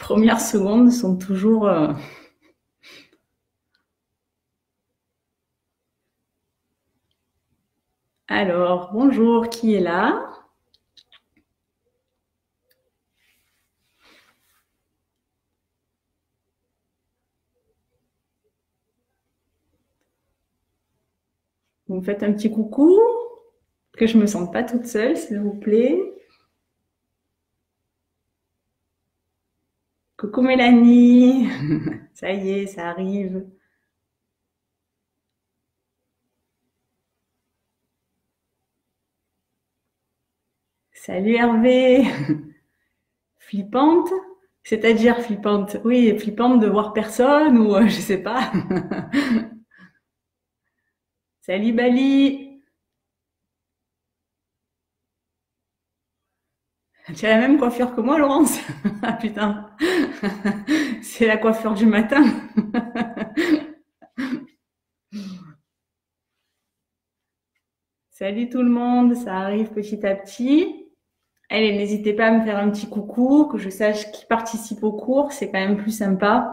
Premières secondes sont toujours... euh, Alors, bonjour, qui est là? Vous me faites un petit coucou, que je me sente pas toute seule, s'il vous plaît. Coucou Mélanie, ça y est, ça arrive. Salut Hervé, flippante, c'est-à-dire flippante, oui, flippante de voir personne ou euh, je sais pas. Salut Bali, tu as la même coiffure que moi Laurence? Ah putain, c'est la coiffure du matin. Salut tout le monde, ça arrive petit à petit. Allez, n'hésitez pas à me faire un petit coucou, que je sache qui participe au cours, c'est quand même plus sympa.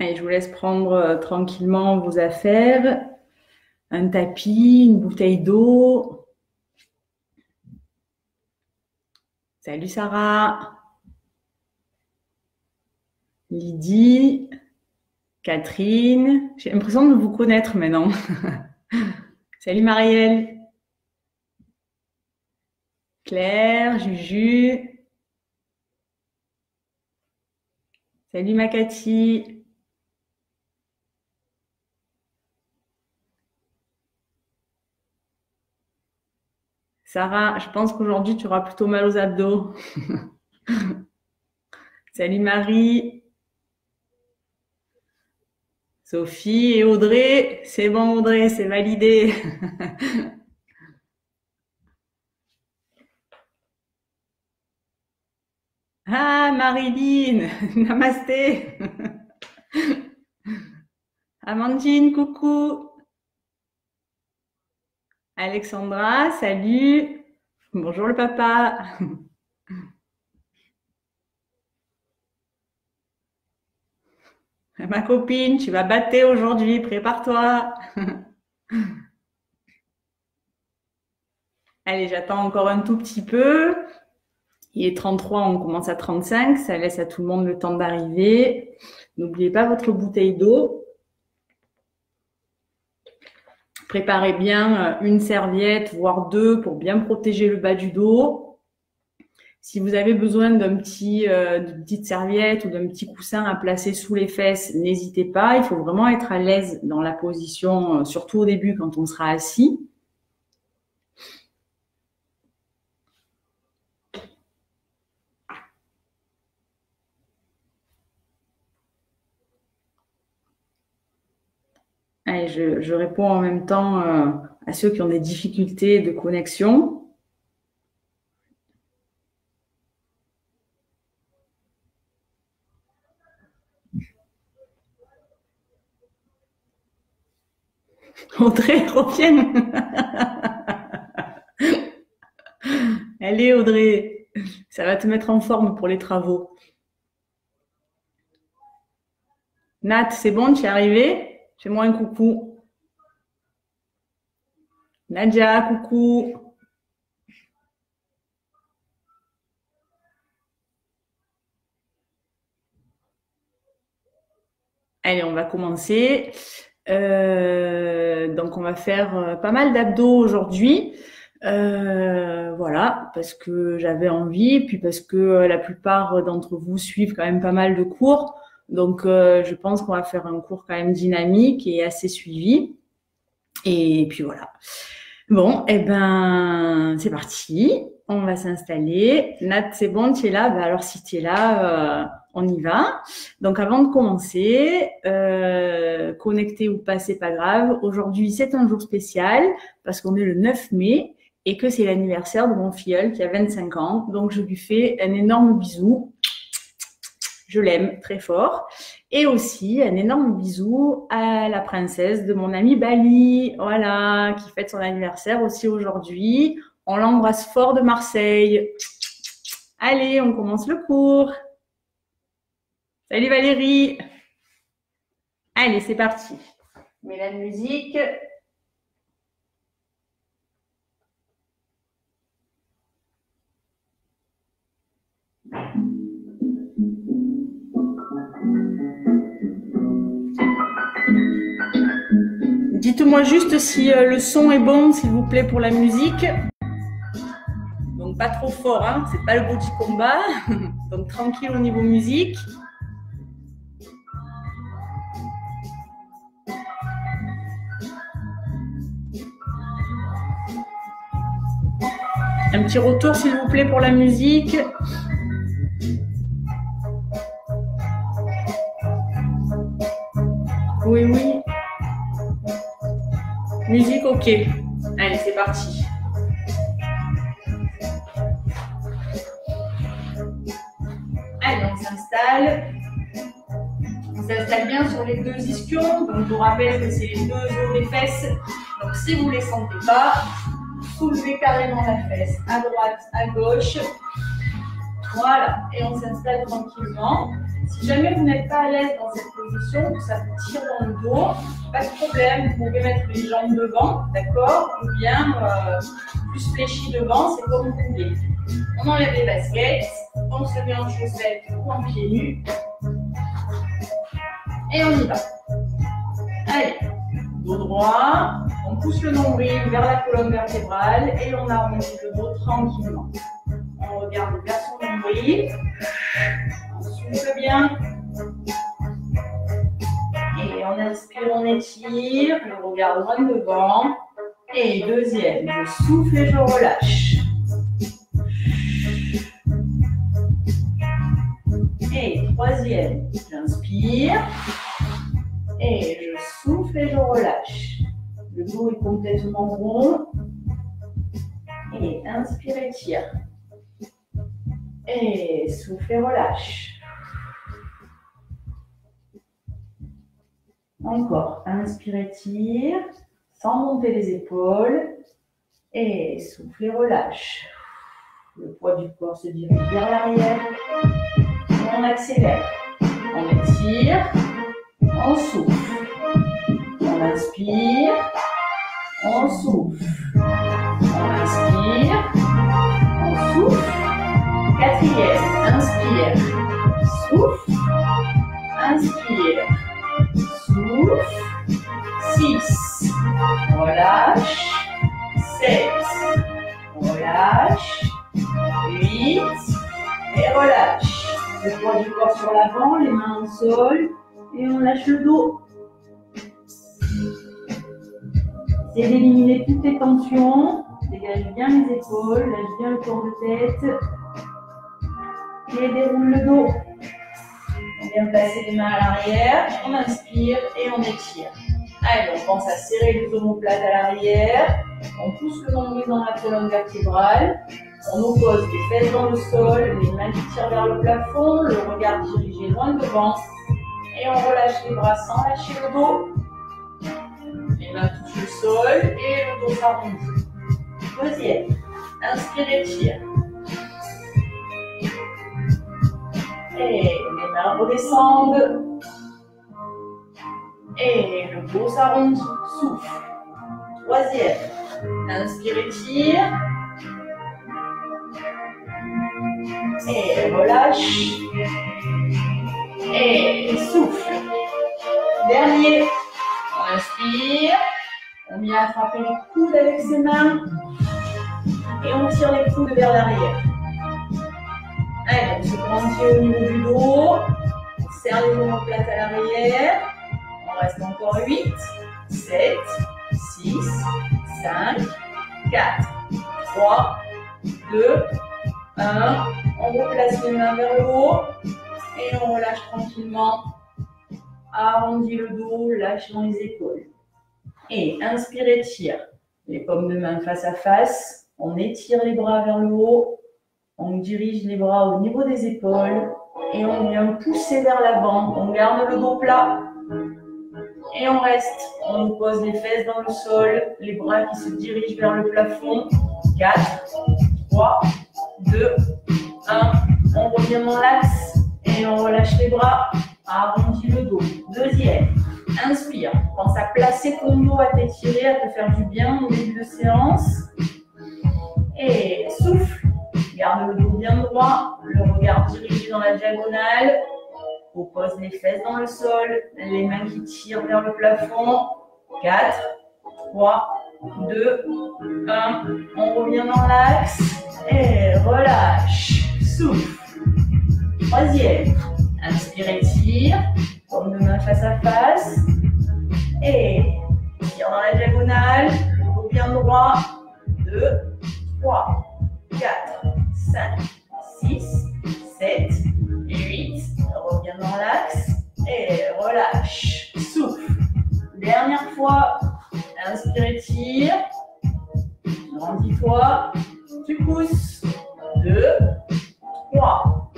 Allez, je vous laisse prendre euh, tranquillement vos affaires, un tapis, une bouteille d'eau. Salut Sarah, Lydie, Catherine. J'ai l'impression de vous connaître maintenant. Salut Marielle, Claire, Juju. Salut Makati. Sarah, je pense qu'aujourd'hui tu auras plutôt mal aux abdos. Salut Marie, Sophie et Audrey. C'est bon Audrey, c'est validé. Ah Marilyn, namasté. Amandine, coucou. Alexandra, salut. Bonjour le papa. Ma copine, tu vas battre aujourd'hui, prépare-toi. Allez, j'attends encore un tout petit peu. Il est 33, on commence à 35, ça laisse à tout le monde le temps d'arriver. N'oubliez pas votre bouteille d'eau. Préparez bien euh, une serviette, voire deux, pour bien protéger le bas du dos. Si vous avez besoin d'un petit, euh, d'une petite serviette ou d'un petit coussin à placer sous les fesses, n'hésitez pas. Il faut vraiment être à l'aise dans la position, euh, surtout au début quand on sera assis. Je, réponds en même temps euh, à ceux qui ont des difficultés de connexion. Audrey, reviens. Allez, Audrey, ça va te mettre en forme pour les travaux. Nat, c'est bon, tu es arrivé Fais-moi un coucou. Nadia, coucou. Allez, on va commencer. Euh, donc, on va faire euh, pas mal d'abdos aujourd'hui. Euh, voilà, parce que j'avais envie, puis parce que la plupart d'entre vous suivent quand même pas mal de cours. Donc, euh, je pense qu'on va faire un cours quand même dynamique et assez suivi. Et puis voilà. Bon, eh ben, c'est parti. On va s'installer. Nat, c'est bon, tu es là? Bah, Alors, si tu es là, euh, on y va. Donc, avant de commencer, euh, connecté ou pas, c'est pas grave. Aujourd'hui, c'est un jour spécial parce qu'on est le 9 mai et que c'est l'anniversaire de mon filleul qui a 25 ans. Donc, je lui fais un énorme bisou. Je l'aime très fort. Et aussi un énorme bisou à la princesse de mon ami Bali, voilà, qui fête son anniversaire aussi aujourd'hui. On l'embrasse fort de Marseille. Allez, on commence le cours. Salut Valérie. Allez, c'est parti. Mets la musique. Dites-moi juste si euh, le son est bon, s'il vous plaît, pour la musique. Donc pas trop fort, hein c'est pas le du combat. Donc tranquille au niveau musique. Un petit retour, s'il vous plaît, pour la musique. Oui, oui. Musique, ok. Allez, c'est parti. Allez, on s'installe. On s'installe bien sur les deux ischions. Donc, je vous rappelle que c'est les deux os des fesses. Donc, si vous ne les sentez pas, soulevez carrément la fesse à droite, à gauche. Voilà, et on s'installe tranquillement. Si jamais vous n'êtes pas à l'aise dans cette position, que ça vous tire dans le dos, pas de problème, vous pouvez mettre les jambes devant, d'accord Ou bien euh, plus fléchi devant, c'est comme vous voulez. On enlève les baskets, on se met en chaussettes ou en pieds nus. Et on y va. Allez, dos droit, on pousse le nombril vers la colonne vertébrale et on arrondit le dos tranquillement. On regarde vers son nombril. Bien. Et on inspire, on étire. Le regard loin devant. Et deuxième, je souffle et je relâche. Et troisième, j'inspire. Et je souffle et je relâche. Le dos est complètement rond. Et inspire, étire. Et souffle et relâche. Encore, inspire, étire, sans monter les épaules. Et souffle et relâche. Le poids du corps se dirige vers l'arrière. On accélère. On étire. On souffle. On inspire. On souffle. On inspire. On souffle. Quatrième, inspire, souffle, inspire, souffle, six, relâche, sept, relâche, huit, et relâche. Le poids du corps sur l'avant, les mains au sol, et on lâche le dos. C'est d'éliminer toutes les tensions, dégage bien les épaules, lâche bien le corps de tête et déroule le dos. On vient placer les mains à l'arrière, on inspire et on étire. Allez, on pense à serrer les omoplates à l'arrière, on pousse le nombril dans la colonne vertébrale, on oppose les fesses dans le sol, les mains qui tirent vers le plafond, le regard dirigé loin devant, et on relâche les bras sans lâcher le dos. Les mains touchent le sol et le dos s'arrondit. Deuxième, inspire, étire. Et les mains redescendent. Et le dos s'arrondit. Souffle. Troisième. Inspire, étire. Et relâche. Et souffle. Dernier. On inspire. On vient attraper les coudes avec ses mains. Et on tire les coudes vers l'arrière. Allez, on se grandit au niveau du dos. On serre les omoplates à l'arrière. On reste encore 8, 7, 6, 5, 4, 3, 2, 1. On replace les mains vers le haut et on relâche tranquillement. Arrondis le dos, lâche dans les épaules. Et inspire, étire. Les paumes de main face à face. On étire les bras vers le haut on dirige les bras au niveau des épaules et on vient pousser vers l'avant. On garde le dos plat et on reste. On pose les fesses dans le sol, les bras qui se dirigent vers le plafond. 4, 3, 2, 1. On revient dans l'axe et on relâche les bras, arrondit le dos. Deuxième. Inspire. Pense à placer ton dos, à t'étirer, à te faire du bien au début de séance. Et souffle. Garde le dos bien droit, le regard dirigé dans la diagonale. On pose les fesses dans le sol, les mains qui tirent vers le plafond. 4, 3, 2, 1. On revient dans l'axe et relâche. Souffle. Troisième. Inspire, étire. Comme de main face à face. Et tire dans la diagonale. Le dos bien droit. 2, 3, 4, 5, 6, 7, 8. Reviens dans l'axe. Et relâche. Souffle. Dernière fois. Inspire, étire. Grandis-toi. Tu pousses. 2, 3,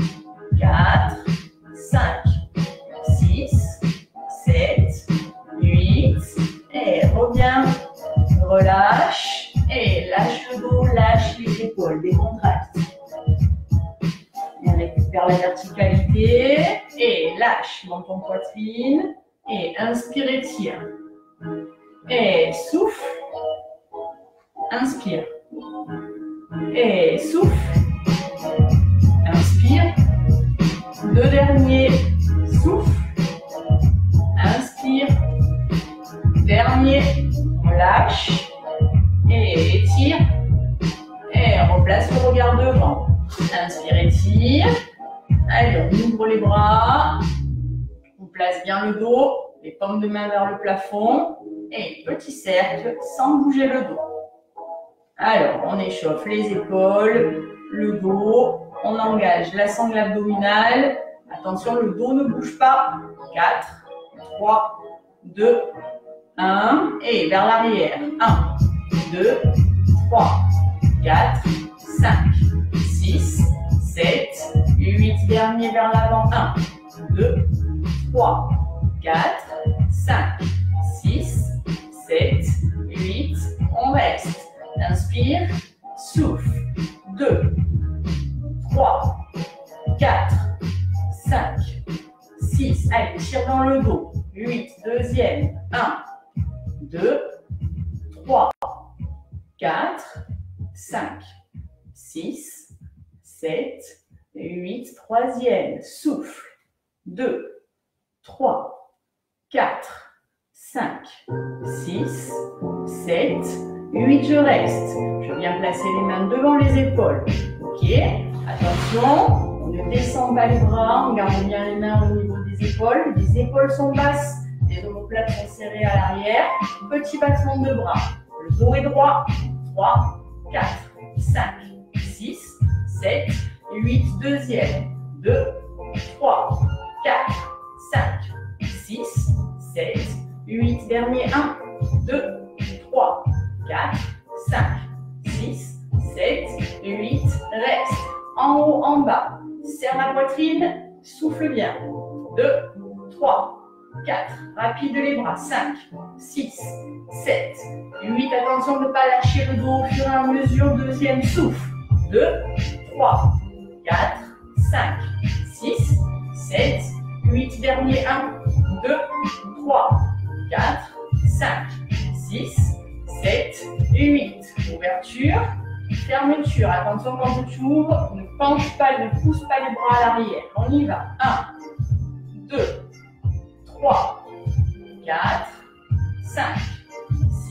4, 5, 6, 7, 8. Et reviens. Relâche. Et lâche le dos, lâche les épaules, décontracte. Et récupère la verticalité. Et lâche dans ton poitrine. Et inspire, étire. Et souffle. Inspire. Et souffle. Inspire. Deux derniers. Souffle. Inspire. Dernier. Relâche. Et étire. Et replace le regard devant. Inspire. Allez, on les bras. On place bien le dos, les paumes de main vers le plafond. Et petit cercle sans bouger le dos. Alors, on échauffe les épaules, le dos, on engage la sangle abdominale. Attention, le dos ne bouge pas. 4, 3, 2, 1. Et vers l'arrière. 1, 2, 3, 4, 5, 6, 7, 8. Dernier vers l'avant. 1, 2, 3, 4, 5, 6, 7, 8. On reste. Inspire, souffle. 2, 3, 4, 5, 6. Allez, tire dans le dos. 8, deuxième. 1, 2, 3, 4, 5, 6, 7, 8. Troisième. Souffle. 2, 3, 4, 5, 6, 7, 8. Je reste. Je viens placer les mains devant les épaules. Ok Attention, on ne descend pas les bras, on garde bien les mains au niveau des épaules. Les épaules sont basses, les omoplates sont serrées à l'arrière. Petit battement de bras. Le dos est droit. 3, 4, 5, 6, 7, 8. Deuxième. 2, 3, 4, 5, 6, 7, 8. Dernier. 1, 2, 3, 4, 5, 6, 7, 8. Reste. En haut, en bas. Serre la poitrine. Souffle bien. 2, 3, 4. Rapide les bras. 5, 6, 7, 8. Attention de ne pas lâcher le dos au fur et à mesure. Deuxième souffle. 2, 3, 4, 5, 6, 7, 8. Dernier. 1, 2, 3, 4, 5, 6, 7, 8. Ouverture. Fermeture. Attention quand tu ouvres, ne penche pas, ne pousse pas les bras à l'arrière. On y va. 1, 2, 3, 4, 5,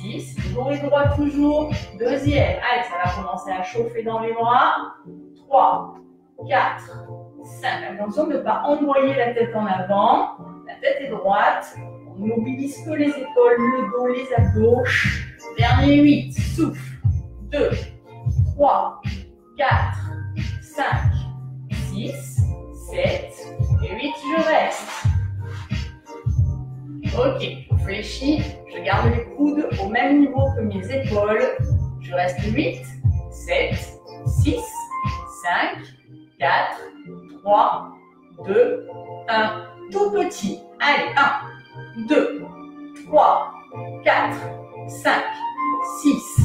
6. Le dos est droit toujours. Deuxième. Allez, ça va commencer à chauffer dans les bras. 3, 4, 5. Attention de ne pas envoyer la tête en avant. La tête est droite. On mobilise que les épaules, le dos, les abdos. Dernier 8. Souffle. 2, 3, 4, 5, 6, 7 et 8. Je reste. Ok, fléchis. Je garde les coudes au même niveau que mes épaules. Je reste 8, 7, 6, 5, 4, 3, 2, 1. Tout petit. Allez, 1, 2, 3, 4, 5, 6,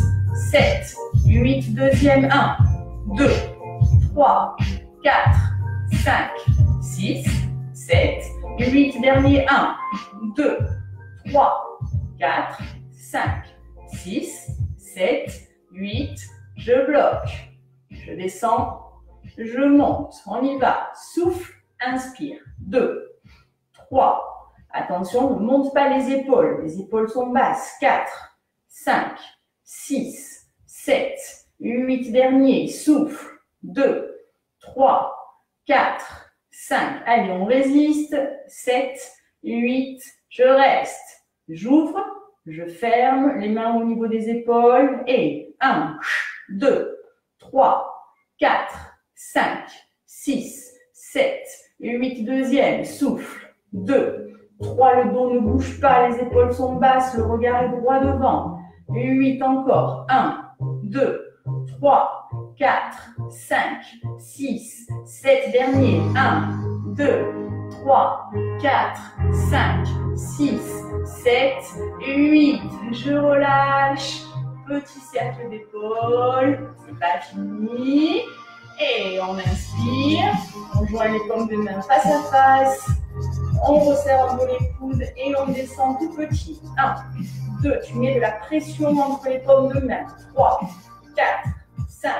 7, 8. Deuxième, 1, 2, 3, 4, 5, 6, 7, 8. Dernier, 1, 2, 3, 4, 5, 6, 7, 8. Je bloque. Je descends. Je monte. On y va. Souffle. Inspire. 2, 3. Attention, ne monte pas les épaules. Les épaules sont basses. 4, 5, 6, 7, 8. Dernier. Souffle. 2, 3, 4, 5. Allez, on résiste. 7, 8. Je reste. J'ouvre. Je ferme les mains au niveau des épaules. Et 1, 2, 3, 4, 5, 6, 7, 8, deuxième, souffle, 2, 3, le dos ne bouge pas, les épaules sont basses, le regard est droit devant, 8 encore, 1, 2, 3, 4, 5, 6, 7, dernier, 1, 2, 3, 4, 5, 6, 7, 8, je relâche, petit cercle d'épaule, c'est pas fini. Et on inspire, on joint les paumes de main face à face, on resserre un peu les coudes et on descend tout petit. 1, 2, tu mets de la pression entre les paumes de main. 3, 4, 5,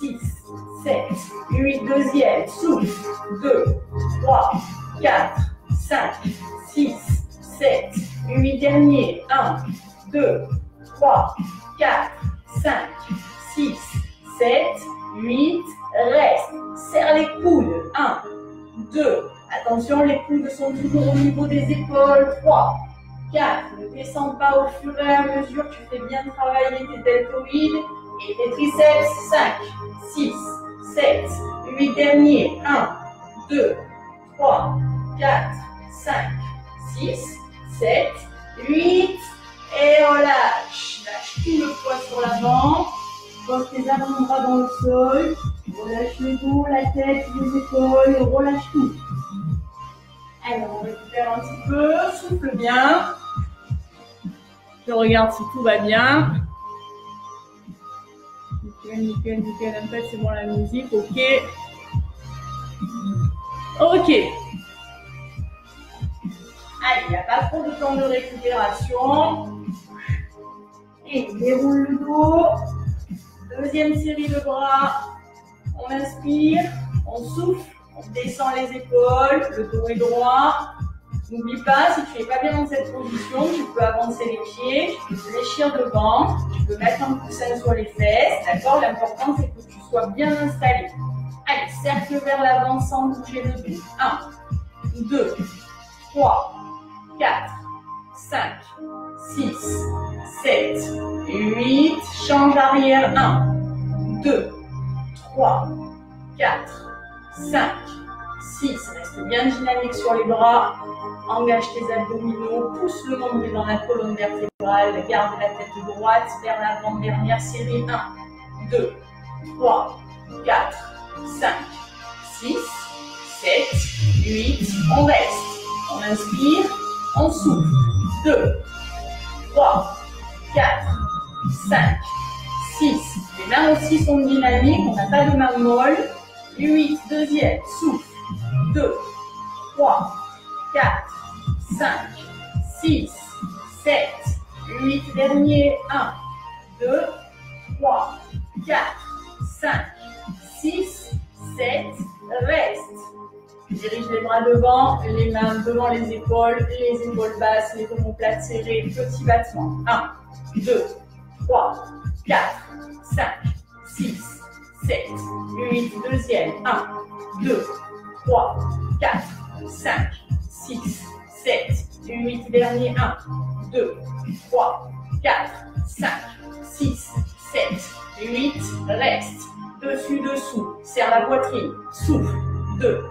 6, 7, 8, deuxième, souffle. 2, 3, 4, 5, 6, 7, 8, dernier. 1, 2, 3, 4, 5, 6, 7, 8, reste. Serre les coudes. 1, 2. Attention, les coudes sont toujours au niveau des épaules. 3, 4. Ne descends pas au fur et à mesure. Tu fais bien travailler tes deltoïdes et tes triceps. 5, 6, 7, 8 derniers. 1, 2, 3, 4, 5, 6, 7, 8. Et relâche. Lâche tout le poids sur l'avant. Pose tes avant-bras dans le sol. Relâche le dos, la tête, les épaules. Relâche tout. Allez, on récupère un petit peu. Souffle bien. Je regarde si tout va bien. Nickel, nickel, nickel. En fait, c'est bon la musique. Ok. Ok. Allez, il n'y a pas trop de temps de récupération. Et déroule le dos. Deuxième série de bras. On inspire, on souffle, on descend les épaules, le dos est droit. N'oublie pas, si tu n'es pas bien dans cette position, tu peux avancer les pieds, tu peux fléchir devant, tu peux mettre un coussin sur les fesses, d'accord? L'important, c'est que tu sois bien installé. Allez, cercle vers l'avant sans bouger le dos. 1, 2, 3, 4, 5, 6, 7, 8. Change arrière. 1, 2, 3, 4, 5, 6. Reste bien dynamique sur les bras. Engage tes abdominaux. Pousse le nombril dans la colonne vertébrale. Garde la tête droite vers l'avant. Dernière série. 1, 2, 3, 4, 5, 6, 7, 8. On reste. On inspire. On souffle. 2, 3, 4, 5, 6. Les mains aussi sont dynamiques. On n'a pas de main molle. 8. Deuxième. Souffle. 2, 3, 4, 5, 6, 7, 8. Dernier. 1, 2, 3, 4, 5, 6, 7. Reste. Dirige les bras devant, les mains devant les épaules, les épaules basses, les omoplates serrées, petit battement. 1, 2, 3, 4, 5, 6, 7, 8, deuxième. 1, 2, 3, 4, 5, 6, 7, 8, dernier. 1, 2, 3, 4, 5, 6, 7, 8, reste. Dessus, dessous, serre la poitrine, souffle. 2,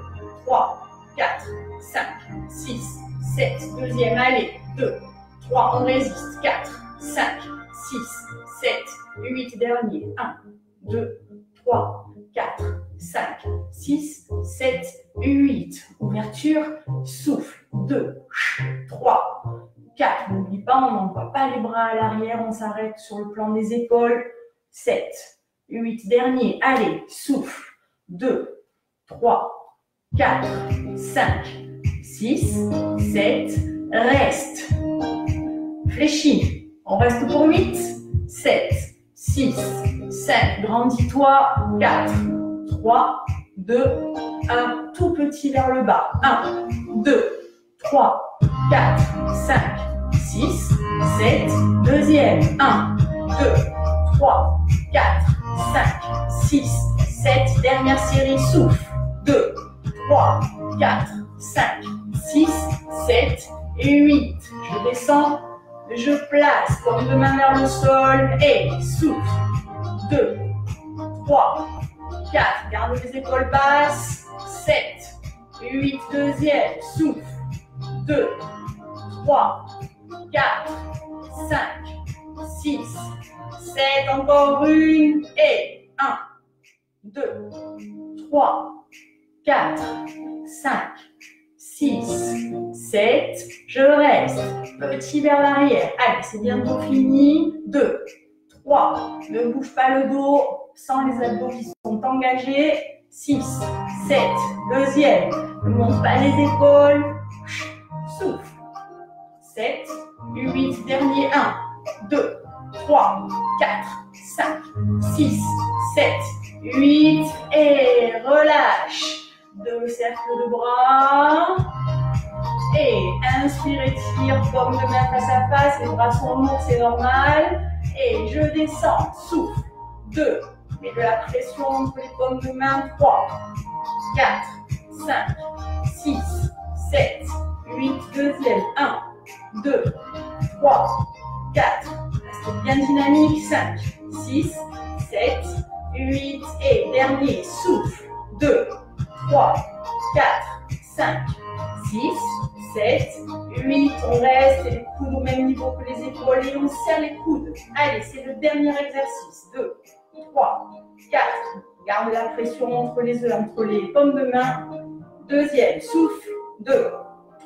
3, 4, 5, 6, 7, deuxième, allez, 2, 3, on résiste, 4, 5, 6, 7, 8, dernier, 1, 2, 3, 4, 5, 6, 7, 8. Ouverture, souffle. 2, 3, 4. N'oublie pas, on n'envoie pas les bras à l'arrière, on s'arrête sur le plan des épaules. 7, 8. Dernier, allez, souffle. 2, 3, 4, 5, 6, 7. Reste. Fléchis. On reste pour 8, 7, 6, 5. Grandis-toi. 4, 3, 2, 1. Tout petit vers le bas. 1, 2, 3, 4, 5, 6, 7. Deuxième. 1, 2, 3, 4, 5, 6, 7. Dernière série. Souffle. 2, 3, 4, 5, 6, 7 et 8. Je descends. Je place comme de main vers le sol et souffle. 2, 3, 4. Garde les épaules basses. 7, 8. Deuxième. Souffle. 2, 3, 4, 5, 6, 7. Encore une. Et 1, 2, 3, 4, 5, 6, 7. Je reste. Petit vers l'arrière. Allez, c'est bientôt fini. 2, 3. Ne bouge pas le dos sans les abdos qui sont engagés. 6, 7. Deuxième. Ne monte pas les épaules. Souffle. 7, 8. Dernier. 1, 2, 3, 4, 5, 6, 7, 8. Et relâche. Deux cercles de bras. Et inspire, étire, paume de main face à face. Les bras sont lourds, c'est normal. Et je descends. Souffle. 2. Mets de la pression entre les paumes de main. 3, 4, 5, 6, 7, 8. Deuxième. 1, 2, 3, 4. Reste bien dynamique. 5, 6, 7, 8. Et dernier. Souffle. 2, 3, 4, 5, 6, 7, 8. On reste les coudes au même niveau que les épaules et on serre les coudes. Allez, c'est le dernier exercice. 2, 3, 4. Garde la pression entre les, entre les paumes de main. Deuxième, souffle. 2,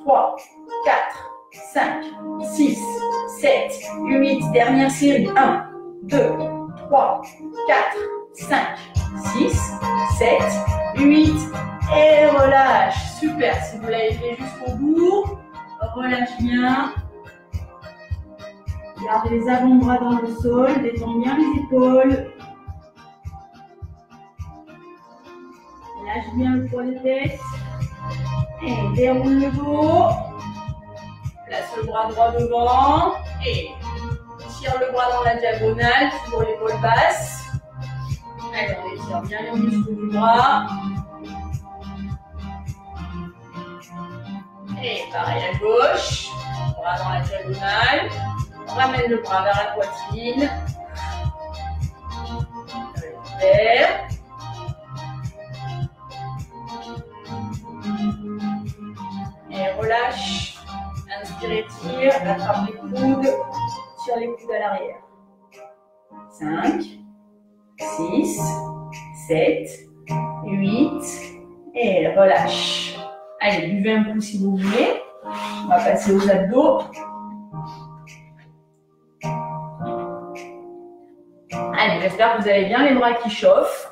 3, 4, 5, 6, 7, 8. Dernière série. 1, 2, 3, 4, 5, 6, 7, 8. Et relâche. Super. Si vous l'avez fait jusqu'au bout, relâche bien. Gardez les avant-bras dans le sol. Détendez bien les épaules. Lâche bien le poids de tête. Et déroule le dos. Place le bras droit devant. Et tire le bras dans la diagonale. Toujours l'épaule basse. Allez, on étire bien les muscles du bras. Et pareil à gauche. Bras dans la diagonale. On ramène le bras vers la poitrine. Et relâche. Inspire, tire. Attrape les coudes. Tire les coudes à l'arrière. 5, 6, 7, 8. Et relâche. Allez, buvez un coup si vous voulez. On va passer aux abdos. Allez, j'espère que vous avez bien les bras qui chauffent.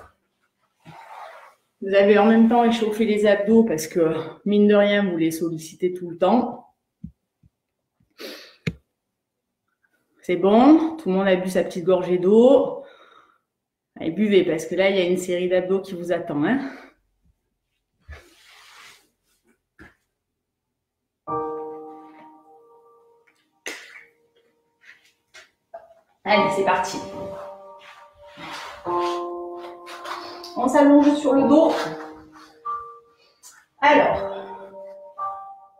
Vous avez en même temps échauffé les abdos parce que, mine de rien, vous les sollicitez tout le temps. C'est bon, tout le monde a bu sa petite gorgée d'eau. Allez, buvez parce que là, il y a une série d'abdos qui vous attend. Hein. Allez, c'est parti. On s'allonge sur le dos. Alors,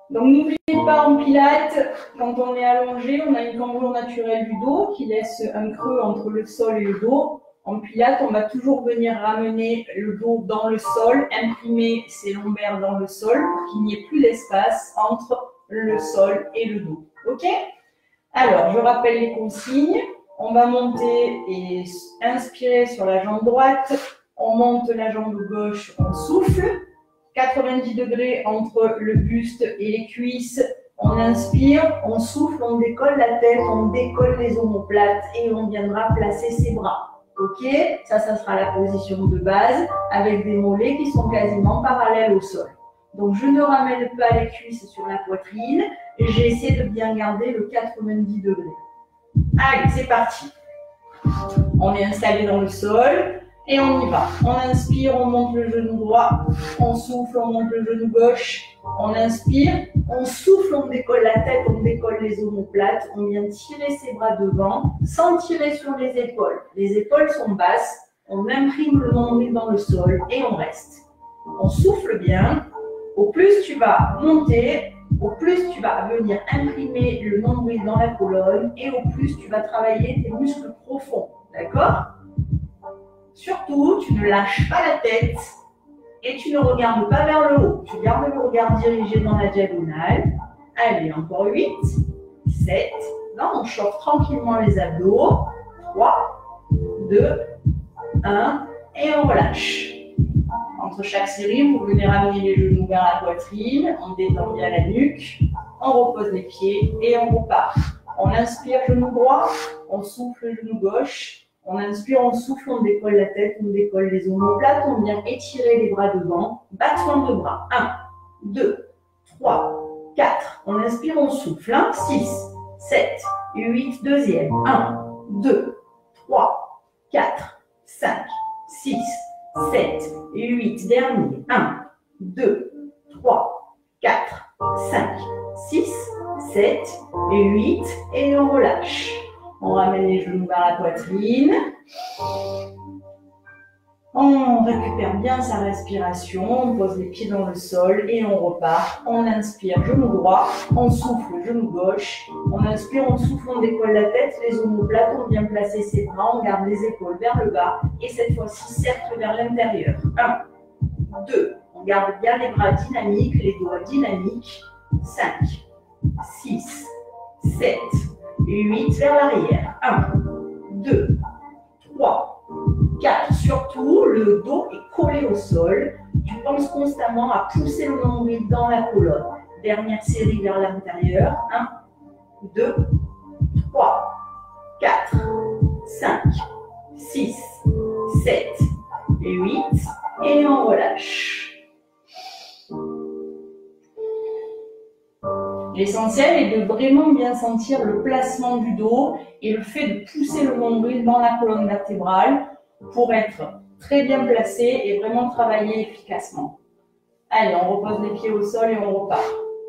donc n'oubliez pas en pilates, quand on est allongé, on a une cambrure naturelle du dos qui laisse un creux entre le sol et le dos. En pilates, on va toujours venir ramener le dos dans le sol, imprimer ses lombaires dans le sol pour qu'il n'y ait plus d'espace entre le sol et le dos. OK? Alors, je rappelle les consignes. On va monter et inspirer sur la jambe droite, On monte la jambe gauche, on souffle. 90 degrés entre le buste et les cuisses. On inspire, on souffle, on décolle la tête, on décolle les omoplates et on viendra placer ses bras. Ok Ça, ça sera la position de base avec des mollets qui sont quasiment parallèles au sol. Donc, je ne ramène pas les cuisses sur la poitrine. J'ai essayé de bien garder le 90 degrés. Allez, c'est parti. On est installé dans le sol et on y va. On inspire, on monte le genou droit. On souffle, on monte le genou gauche. On inspire, on souffle, on décolle la tête, on décolle les omoplates. On vient tirer ses bras devant sans tirer sur les épaules. Les épaules sont basses. On imprime le nombril dans le sol et on reste. On souffle bien. Au plus tu vas monter, au plus tu vas venir imprimer le nombril dans la colonne et au plus tu vas travailler tes muscles profonds. D'accord? Surtout, tu ne lâches pas la tête et tu ne regardes pas vers le haut. Tu gardes le regard dirigé dans la diagonale. Allez, encore 8, 7. Là, on chauffe tranquillement les abdos. 3, 2, 1 et on relâche. Entre chaque série, vous venez ramener les genoux vers la poitrine, on détend bien la nuque, on repose les pieds et on repart. On inspire genou droit, on souffle genou gauche, on inspire, on souffle, on décolle la tête, on décolle les omoplates, on vient étirer les bras devant, battement de bras. 1, 2, 3, 4. On inspire, on souffle. 1, 6, 7, 8, deuxième. 1, 2, 3, 4, 5, 6, 7, 8, dernier. 1, 2, 3, 4, 5, 6, 7 et 8 et on relâche. On ramène les genoux vers la poitrine. On récupère bien sa respiration, on pose les pieds dans le sol et on repart. On inspire, genou droit, on souffle, genou gauche. On inspire, on souffle, on décolle la tête, les omoplates, on vient placer ses bras, on garde les épaules vers le bas et cette fois-ci cercle vers l'intérieur. 1, 2, on garde bien les bras dynamiques, les doigts dynamiques. 5, 6, 7, 8 vers l'arrière. 1, 2, 3, 4. Surtout, le dos est collé au sol. Tu penses constamment à pousser le nombril dans la colonne. Dernière série vers l'intérieur. 1, 2, 3, 4, 5, 6, 7, 8. Et on relâche. L'essentiel est de vraiment bien sentir le placement du dos et le fait de pousser le nombril dans la colonne vertébrale pour être très bien placé et vraiment travailler efficacement. Allez, on repose les pieds au sol et on repart.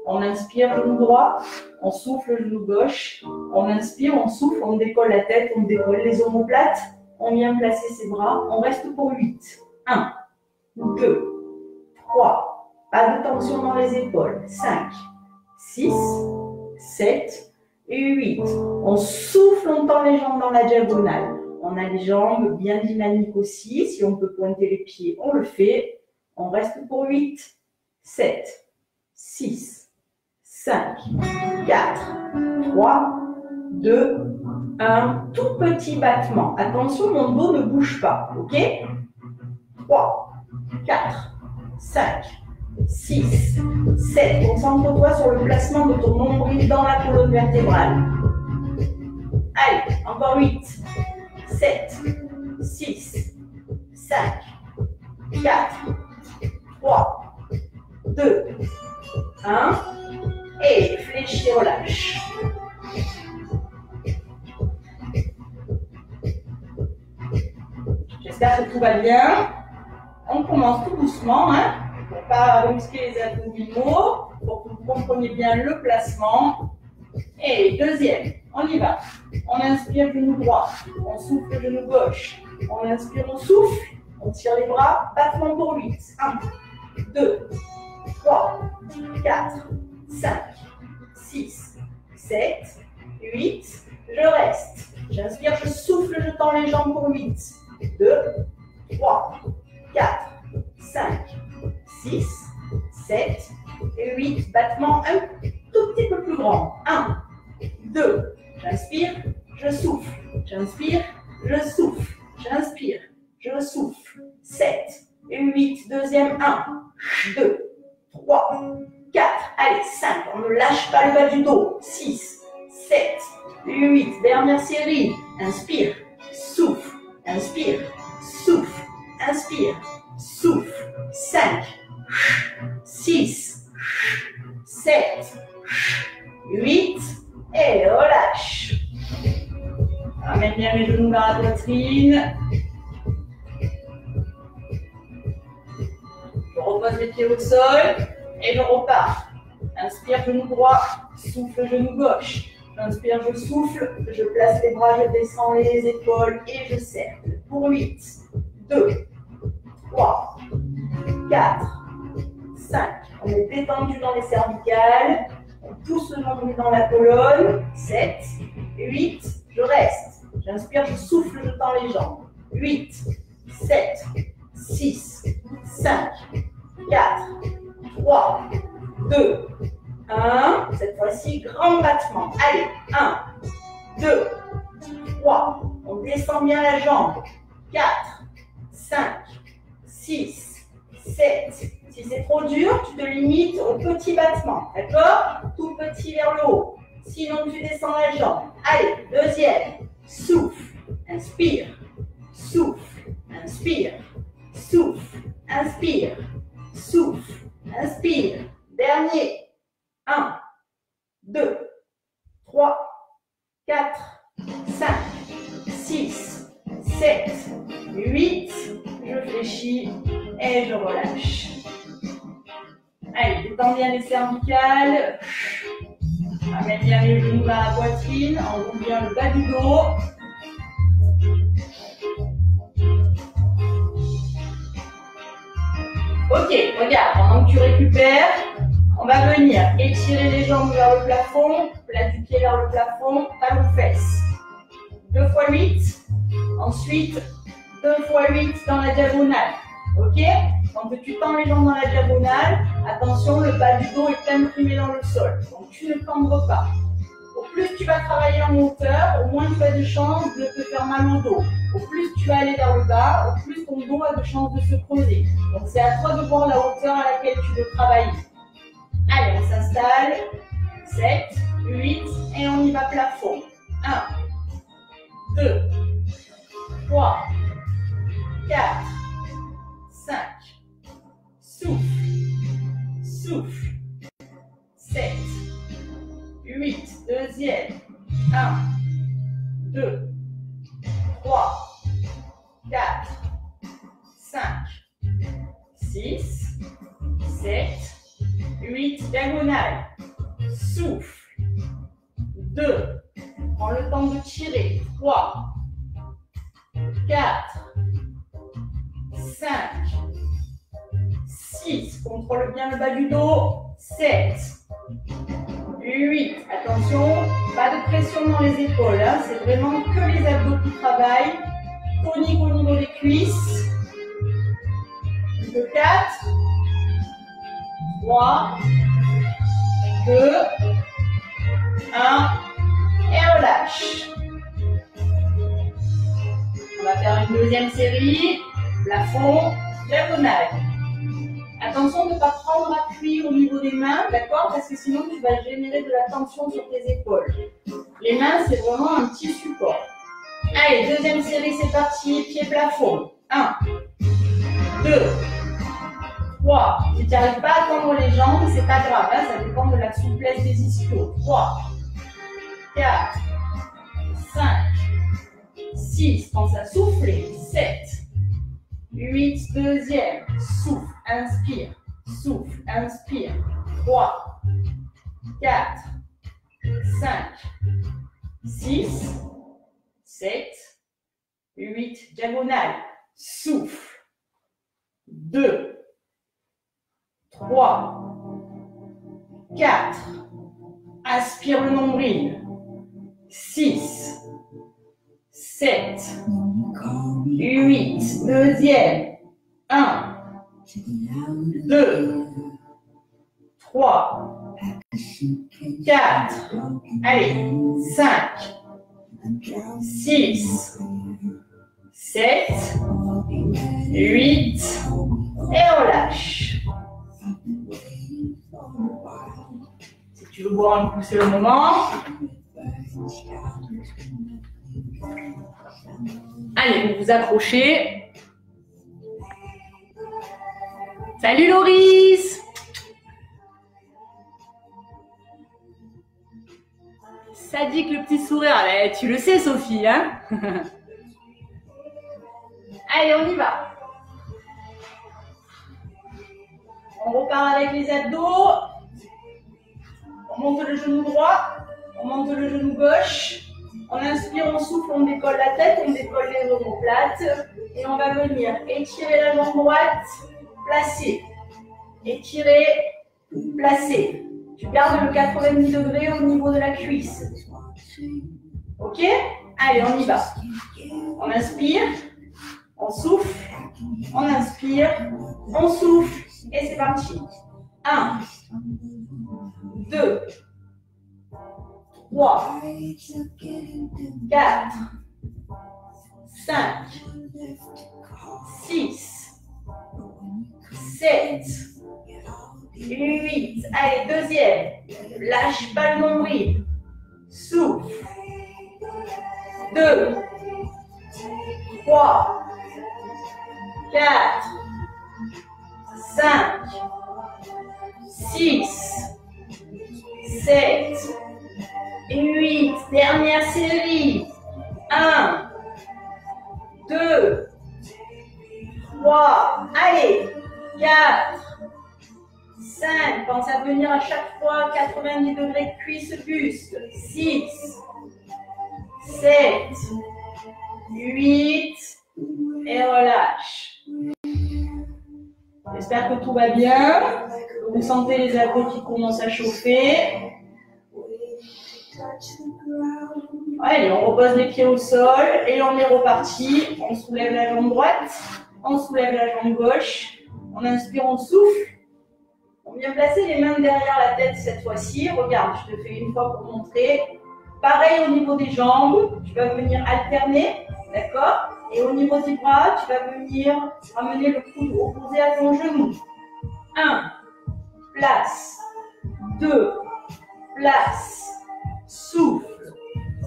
On inspire genou droit, on souffle genou gauche, on inspire, on souffle, on décolle la tête, on décolle les omoplates, on vient placer ses bras, on reste pour 8. 1, 2, 3, pas de tension dans les épaules, 5, 6, 7 et 8. On souffle, on tend les jambes dans la diagonale. On a les jambes bien dynamiques aussi. Si on peut pointer les pieds, on le fait. On reste pour 8, 7, 6, 5, 4, 3, 2, 1. Tout petit battement. Attention, mon dos ne bouge pas. OK? 3, 4, 5, 6, 7. Concentre-toi sur le placement de ton nombril dans la colonne vertébrale. Allez, encore 8, 7, 6, 5, 4, 3, 2, 1. Et fléchis, relâche. J'espère que tout va bien. On commence tout doucement. Hein pas muscler les abdominaux pour que vous compreniez bien le placement. Et deuxième, on y va. On inspire genou droit, on souffle genou gauche. On inspire, on souffle, on tire les bras, battement pour 8. 1, 2, 3, 4, 5, 6, 7, 8. Je reste. J'inspire, je souffle, je tends les jambes pour 8. 2, 3, 4, 5, 6, 7 et 8. Battements un tout petit peu plus grand. 1, 2, j'inspire, je souffle. J'inspire, je souffle. J'inspire, je souffle. 7, 1, 2, 3, 4, allez, 5, on ne lâche pas le bas du dos, 6, 7, 8, dernière série, inspire, souffle, inspire, souffle, inspire, souffle, 5, 6, 7, 8, et relâche. Amène bien les genoux vers la poitrine. Je repose les pieds au sol et je repars. Inspire, genou droit, souffle, genou gauche. Inspire, je souffle, je place les bras, je descends les épaules et je serre. Pour 8, 2, 3, 4, 5. On est détendu dans les cervicales. On pousse le nombril dans la colonne. 7, 8, je reste. J'inspire, je souffle, je tends les jambes. 8, 7, 6, 5, 4, 3, 2, 1. Cette fois-ci, grand battement. Allez, 1, 2, 3. On descend bien la jambe. 4, 5, 6, 7. Si c'est trop dur, tu te limites au petit battement. D'accord? Tout petit vers le haut. Sinon, tu descends la jambe. Allez, deuxième. Souffle. Inspire. Souffle. Inspire. Souffle. Inspire. Souffle. Inspire. Dernier. 1, 2, 3, 4, 5, 6, 7, 8. Je fléchis et je relâche. Allez, détends bien les cervicales. Amène bien les genoux dans la poitrine, enroule bien le bas du dos. Ok, regarde, pendant que tu récupères, on va venir étirer les jambes vers le plafond, plat du pied vers le plafond, talons fesses. 2 fois 8. Ensuite, 2 fois 8 dans la diagonale. Ok? Quand tu tends les jambes dans la diagonale, attention, le bas du dos est imprimé dans le sol. Donc tu ne tendres pas. Au plus tu vas travailler en hauteur, au moins tu as de chances de te faire mal au dos. Au plus tu vas aller vers le bas, au plus ton dos a de chances de se creuser. Donc c'est à toi de voir la hauteur à laquelle tu veux travailler. Allez, on s'installe. 7, 8, et on y va plafond. 1, 2, 3, 4, 5. Souffle. Souffle. 7. 8. Deuxième. 1. 2. 3. 4. 5. 6. 7. 8. Diagonale. Souffle. 2. Prends le temps de tirer. 3. 4. 5, 6, contrôle bien le bas du dos, 7, 8, attention, pas de pression dans les épaules, hein. c'est vraiment que les abdos qui travaillent, tonique au niveau des cuisses, 4, 3, 2, 1, et relâche. On va faire une deuxième série. Plafond, diagonale. Attention de ne pas prendre appui au niveau des mains, d'accord Parce que sinon tu vas générer de la tension sur tes épaules. Les mains, c'est vraiment un petit support. Allez, deuxième série, c'est parti. Pied plafond. 1, 2, 3. Si tu n'arrives pas à tendre les jambes, c'est pas grave, hein, ça dépend de la souplesse des ischios. 3, 4, 5, 6. Pense à souffler. 7, 8, deuxième. Souffle, inspire. Souffle, inspire. 3, 4, 5, 6, 7, 8, diagonale. Souffle. 2, 3, 4. Aspire le nombril. 6, 7, 8, deuxième. 1, 2, 3, 4, allez, 5, 6, 7, 8, Et on lâche. Si tu veux boire un coup, le moment. Allez, vous vous accrochez. Salut Loris Sadique le petit sourire, tu le sais Sophie, hein Allez, on y va. On repart avec les abdos. On monte le genou droit. On monte le genou gauche. On inspire, on souffle, on décolle la tête, on décolle les omoplates. Et on va venir étirer la jambe droite, placer. Étirer, placer. Tu gardes le 90 degrés au niveau de la cuisse. Ok? Allez, on y va. On inspire, on souffle, on inspire, on souffle, et c'est parti. 1, 2, 3, 4, 5, 6, 7, 8. Allez, deuxième. Lâche pas le nombril. Souffle. 2, 3, 4, 5, 6, 7, 8. Dernière série. 1, 2, 3. Allez. 4, 5. Pense à venir à chaque fois 90 degrés de cuisse buste. 6, 7, 8. Et relâche. J'espère que tout va bien. Vous sentez les abdos qui commencent à chauffer. Allez, on repose les pieds au sol et on est reparti. On soulève la jambe droite, on soulève la jambe gauche. On inspire, on souffle. On vient placer les mains derrière la tête cette fois-ci. Regarde, je te fais une fois pour montrer. Pareil au niveau des jambes, tu vas venir alterner, d'accord? Et au niveau des bras, tu vas venir ramener le coude opposé à ton genou. 1, place. 2, place. Souffle,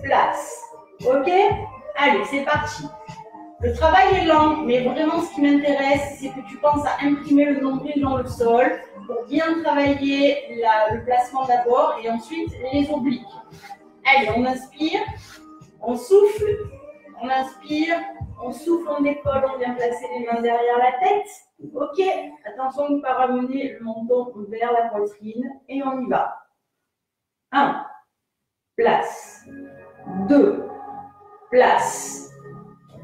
place. Ok? Allez, c'est parti. Le travail est lent, mais vraiment ce qui m'intéresse, c'est que tu penses à imprimer le nombril dans le sol pour bien travailler le placement d'abord et ensuite les obliques. Allez, on inspire, on souffle, on inspire, on souffle, on décolle, on vient placer les mains derrière la tête. Ok, attention de ne pas ramener le menton vers la poitrine et on y va. 1, place. 2, place.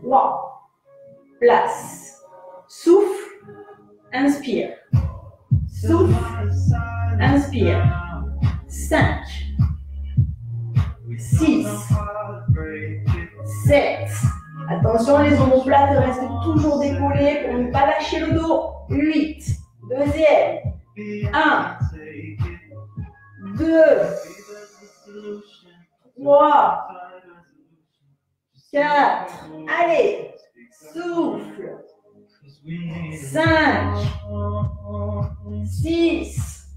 3, place. Souffle, inspire. Souffle, inspire. 5, 6, 7. Attention, les omoplates restent toujours décollées pour ne pas lâcher le dos. 8. Deuxième. 1. 2. 3. 4. Allez. Souffle. 5. 6.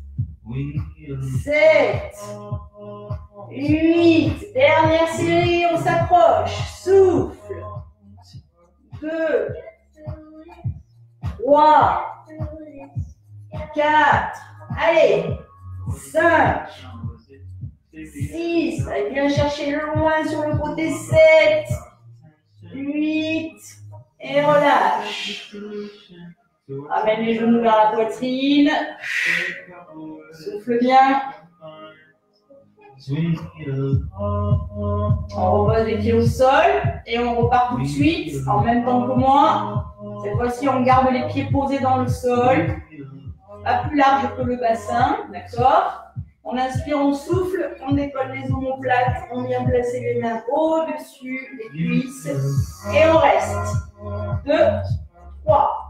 7. 8. Dernière série, on s'approche. Souffle. 2. 3. 4. Allez. 5. 6. Allez bien chercher loin sur le côté. 7. 8. Et relâche. Amène les genoux vers la poitrine. Souffle bien. On repose les pieds au sol et on repart tout de suite en même temps que moi. Cette fois-ci, on garde les pieds posés dans le sol, pas plus large que le bassin, d'accord? On inspire, on souffle, on décolle les omoplates, on vient placer les mains au-dessus des cuisses et on reste. Deux, trois,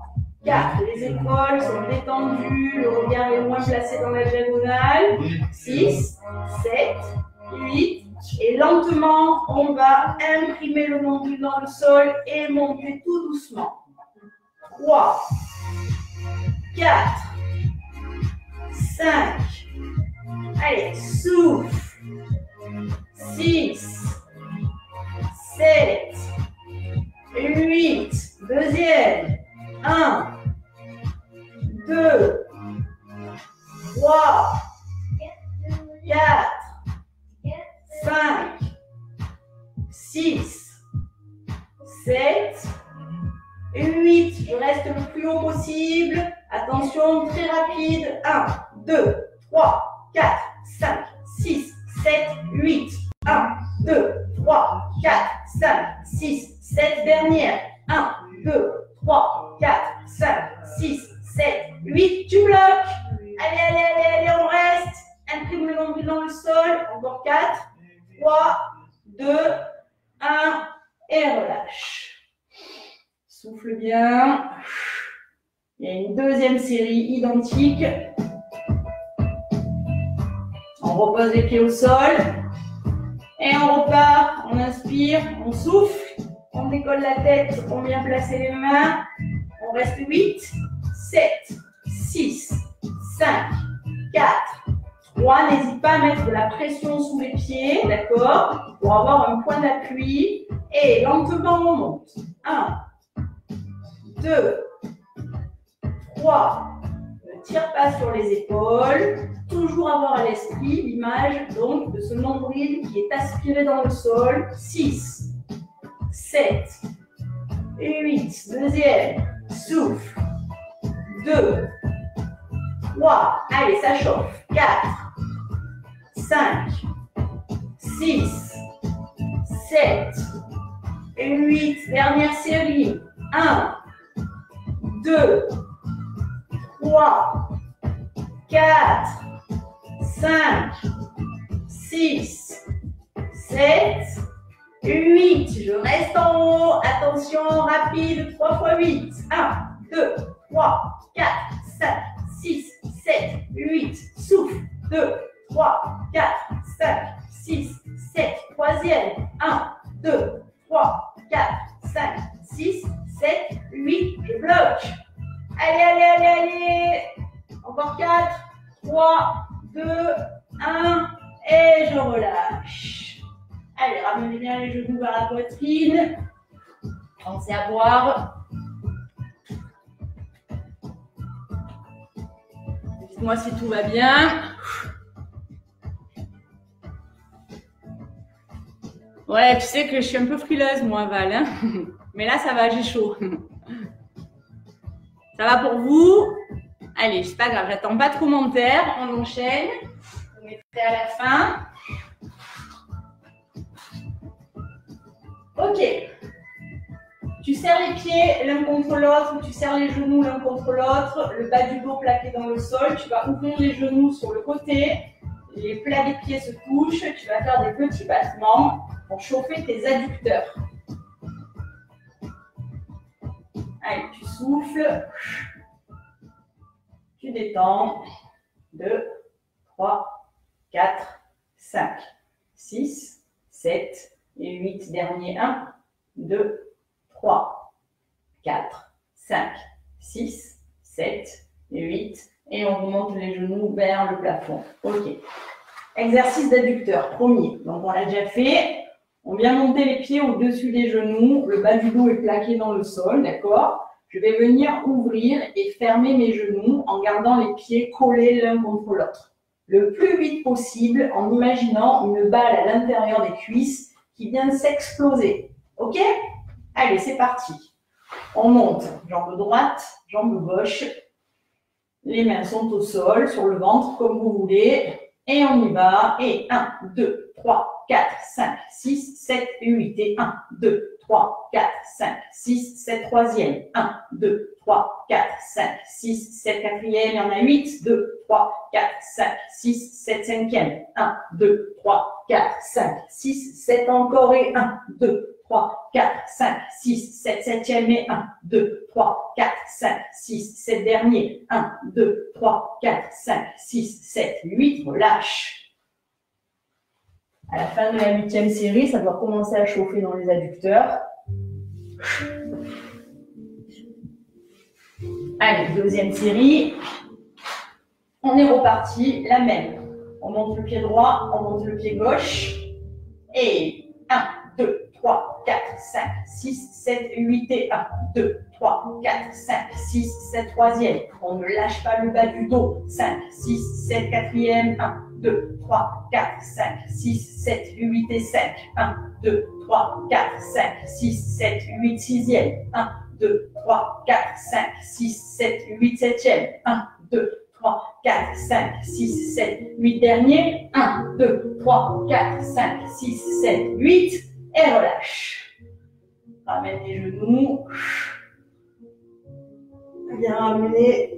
4. Les épaules sont détendues, le regard est moins placé dans la diagonale. 6, 7, 8. Et lentement, on va imprimer le nombril dans le sol et monter tout doucement. 3, 4, 5. Allez, souffle. 6, 7, 8. Deuxième. 1, 2, 3, 4, 5, 6, 7, 8. Je reste le plus haut possible. Attention, très rapide. 1, 2, 3, 4, 5, 6, 7, 8. 1, 2, 3, 4, 5, 6, 7. Dernière. 1, 2, 3, 4, 5, 6, 7, 8. Tu bloques. Allez, allez, allez, allez, on reste. Imprime le nombril dans le sol. Encore 4, 3, 2, 1. Et relâche. Souffle bien. Il y a une deuxième série identique. On repose les pieds au sol. Et on repart. On inspire, on souffle. On décolle la tête, on vient placer les mains. On reste 8, 7, 6, 5, 4, 3. N'hésite pas à mettre de la pression sous les pieds, d'accord? Pour avoir un point d'appui. Et lentement, on monte. 1, 2, 3. Ne tire pas sur les épaules. Toujours avoir à l'esprit l'image donc de ce nombril qui est aspiré dans le sol. 6, 7, 8. Deuxième. Souffle. 2, 3. Allez, ça chauffe. 4, 5, 6, 7, 8. Dernière série. 1, 2, 3, 4, 5, 6, 7, 8. Je reste en haut. Attention, rapide. 3 fois 8. 1, 2, 3, 4, 5, 6, 7, 8. Souffle. 2, 3, 4, 5, 6, 7. Troisième. 1, 2, 3, 4, 5, 6, 7, 8. Je bloque. Allez, allez, allez, allez. Encore 4, 3, 2, 1. Et je relâche. Allez, ramenez bien les genoux vers la poitrine. Pensez à boire. Dites-moi si tout va bien. Ouais, tu sais que je suis un peu frileuse, moi, Val. Hein Mais là, ça va, j'ai chaud. Ça va pour vous? Allez, c'est pas grave, j'attends pas de commentaires. On enchaîne. Vous mettrez à la fin. Ok. Tu serres les pieds l'un contre l'autre, tu serres les genoux l'un contre l'autre, le bas du dos plaqué dans le sol, tu vas ouvrir les genoux sur le côté, les plats des pieds se touchent, tu vas faire des petits battements pour chauffer tes adducteurs. Allez, tu souffles, tu détends. 2, 3, 4, 5, 6, 7 et 8. Dernier 1, 2, 3, 4, 5, 6, 7 et 8. Et on remonte les genoux vers le plafond. Ok. Exercice d'adducteur, premier. Donc on l'a déjà fait. On vient monter les pieds au-dessus des genoux. Le bas du dos est plaqué dans le sol, d'accord Je vais venir ouvrir et fermer mes genoux en gardant les pieds collés l'un contre l'autre. Le plus vite possible en imaginant une balle à l'intérieur des cuisses qui vient s'exploser. Ok? Allez, c'est parti. On monte, jambe droite, jambe gauche. Les mains sont au sol, sur le ventre, comme vous voulez. Et on y va. Et 1, 2, 3, 4, 5, 6, 7 et 8. Et 1, 2, 3, 4, 5, 6, 7, troisième. 1, 2, 3, 4, 5, 6, 7, quatrième. Il y en a 8. 2, 3, 4, 5, 6, 7, cinquième. 1, 2, 3, 4, 5, 6, 7 encore. Et 1, 2, 3, 4, 5, 6, 7, septième et 1, 2, 3, 4, 5, 6, 7 dernier, 1, 2, 3, 4, 5, 6, 7, 8, relâche. À la fin de la huitième série, ça doit commencer à chauffer dans les adducteurs. Allez, deuxième série. On est reparti, la même. On monte le pied droit, on monte le pied gauche. Et 1, 2, 3, 4, 5, 6, 7, 8 et 1, 2, 3, 4, 5, 6, 7, troisième. On ne lâche pas le bas du dos. 5, 6, 7, quatrième. 1, 2, 3, 4, 5, 6, 7, 8 et 5. 1, 2, 3, 4, 5, 6, 7, 8, sixième. 1, 2, 3, 4, 5, 6, 7, 8, septième. 1, 2, 3, 4, 5, 6, 7, 8 derniers. 1, 2, 3, 4, 5, 6, 7, 8. Et relâche. Ramène les genoux. Viens ramener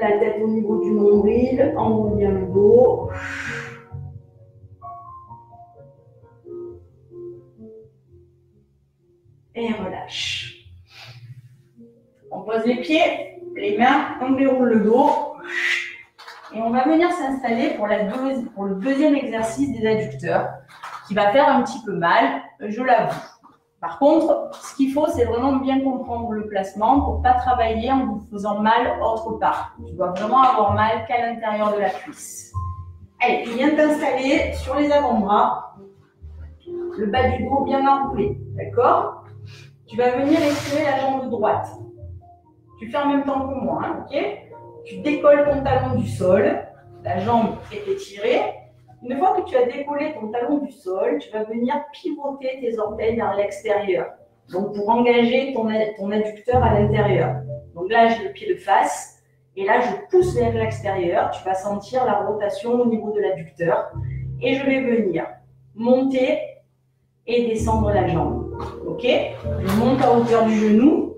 la tête au niveau du nombril. Enroule bien le dos. Et relâche. On pose les pieds, les mains, on déroule le dos. Et on va venir s'installer pour le deuxième exercice des adducteurs, qui va faire un petit peu mal, je l'avoue. Par contre, ce qu'il faut, c'est vraiment bien comprendre le placement pour pas travailler en vous faisant mal autre part. Tu dois vraiment avoir mal qu'à l'intérieur de la cuisse. Allez, viens t'installer sur les avant-bras, le bas du dos bien enroulé, d'accord? Tu vas venir étirer la jambe droite. Tu fais en même temps que moi, hein, ok? Tu décolles ton talon du sol, la jambe est étirée. Une fois que tu as décollé ton talon du sol, tu vas venir pivoter tes orteils vers l'extérieur. Donc pour engager ton, ton adducteur à l'intérieur. Donc là, j'ai le pied de face. Et là, je pousse vers l'extérieur. Tu vas sentir la rotation au niveau de l'adducteur. Et je vais venir monter et descendre la jambe. Ok? Je monte à hauteur du genou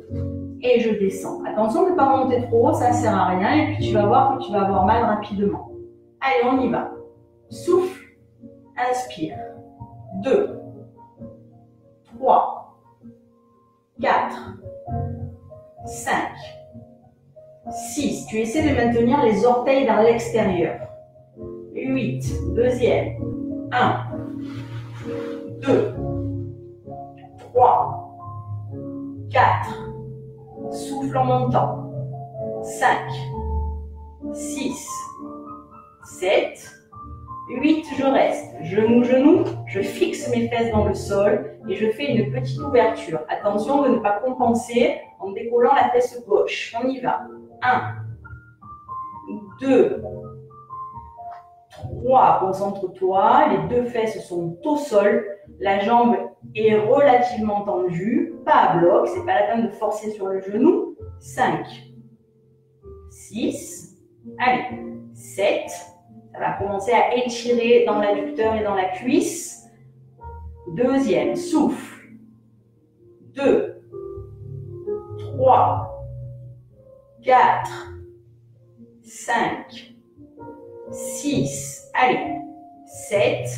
et je descends. Attention de ne pas monter trop haut, ça ne sert à rien et puis tu vas voir que tu vas avoir mal rapidement. Allez, on y va. Souffle, inspire. 2, 3, 4, 5, 6. Tu essaies de maintenir les orteils vers l'extérieur. 8, deuxième. 1, 2, 3, 4, Souffle en montant. 5, 6, 7, 8, je reste. Genou, genou, je fixe mes fesses dans le sol et je fais une petite ouverture. Attention de ne pas compenser en décollant la fesse gauche. On y va. 1, 2, 3, concentre-toi. Les deux fesses sont au sol. La jambe est relativement tendue, pas à bloc, c'est pas la peine de forcer sur le genou. 5, 6, allez, 7. Va commencer à étirer dans l'adducteur et dans la cuisse. Deuxième, souffle. 2, 3, 4, 5, 6, allez, 7,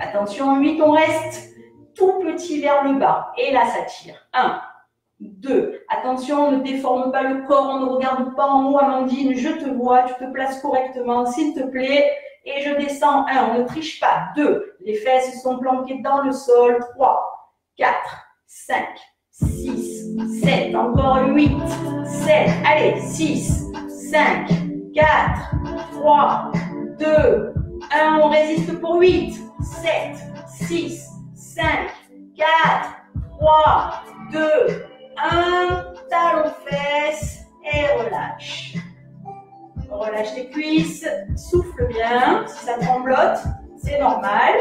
attention, 8, on reste tout petit vers le bas. Et là, ça tire. 1, 2. Attention, ne déforme pas le corps, on ne regarde pas en haut, Amandine. Je te vois, tu te places correctement, s'il te plaît. Et je descends. 1, on ne triche pas. 2, les fesses sont planquées dans le sol. 3, 4, 5, 6, 7, encore 8, 7. Allez, 6, 5, 4, 3, 2, 1. On résiste pour 8, 7, 6, 5, 4, 3, 2, 1. Talon fesse et relâche. Relâche tes cuisses, souffle bien. Si ça tremblote, c'est normal.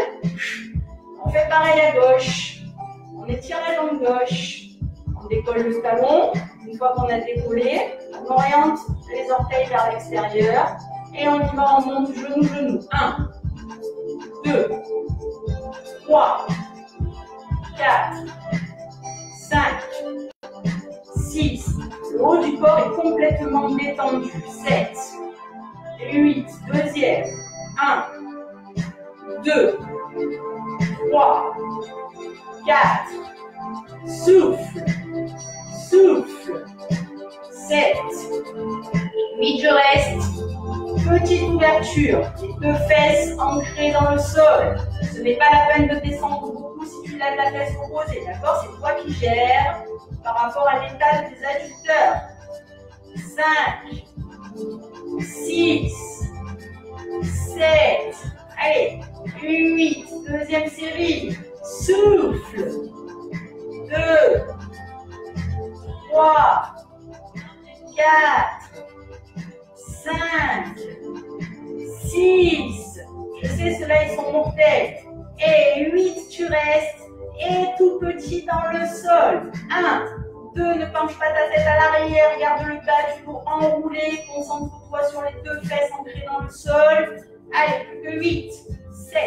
On fait pareil à gauche. On étire la jambe gauche. On décolle le talon. Une fois qu'on a décollé, on oriente les orteils vers l'extérieur. Et on y va, on monte genou, genou. 1, 2, 3, 4, 5, 6. Le haut du corps est complètement détendu. 7, 8, deuxième. 1, 2, 3, 4. Souffle, souffle. 7, 8, je reste. Petite ouverture, deux fesses ancrées dans le sol. Ce n'est pas la peine de descendre la fesse opposée, d'accord C'est toi qui gères par rapport à l'état des adducteurs. 5, 6, 7, allez, 8, deuxième série, souffle, 2, 3, 4, 5, 6, je sais, ceux-là, ils sont mortels, et 8, tu restes, et tout petit dans le sol, 1, 2, ne penche pas ta tête à l'arrière, garde le bas du dos enroulé, concentre-toi sur les deux fesses ancrées dans le sol. Allez, plus que 8, 7,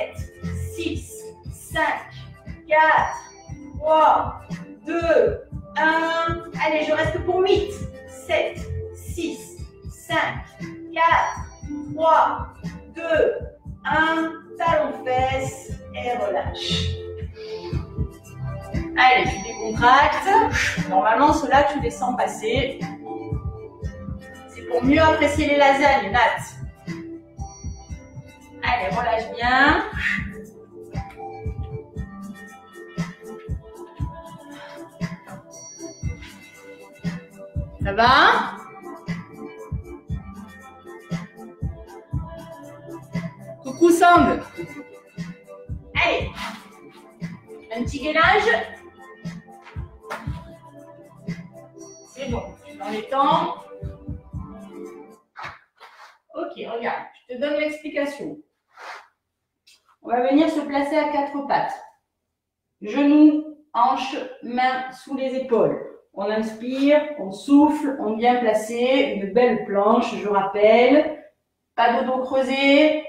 6, 5, 4, 3, 2, 1. Allez, je reste pour 8, 7, 6, 5, 4, 3, 2, 1. Talon fesses et relâche. Allez, tu décontractes. Normalement, cela, tu les sens passer. C'est pour mieux apprécier les lasagnes, Nat. Allez, relâche bien. Ça va? Coucou Sang. Allez, un petit gainage. C'est bon, dans les temps. Ok, regarde, je te donne l'explication. On va venir se placer à quatre pattes. Genoux, hanches, mains sous les épaules. On inspire, on souffle, on vient placer une belle planche, je rappelle. Pas de dos creusé,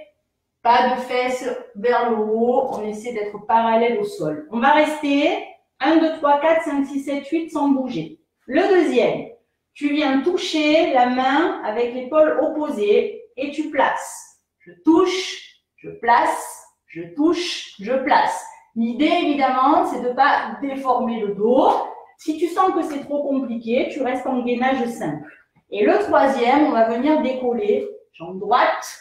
pas de fesses vers le haut. On essaie d'être parallèle au sol. On va rester 1, 2, 3, 4, 5, 6, 7, 8 sans bouger. Le deuxième, tu viens toucher la main avec l'épaule opposée et tu places. Je touche, je place, je touche, je place. L'idée, évidemment, c'est de ne pas déformer le dos. Si tu sens que c'est trop compliqué, tu restes en gainage simple. Et le troisième, on va venir décoller, jambe droite,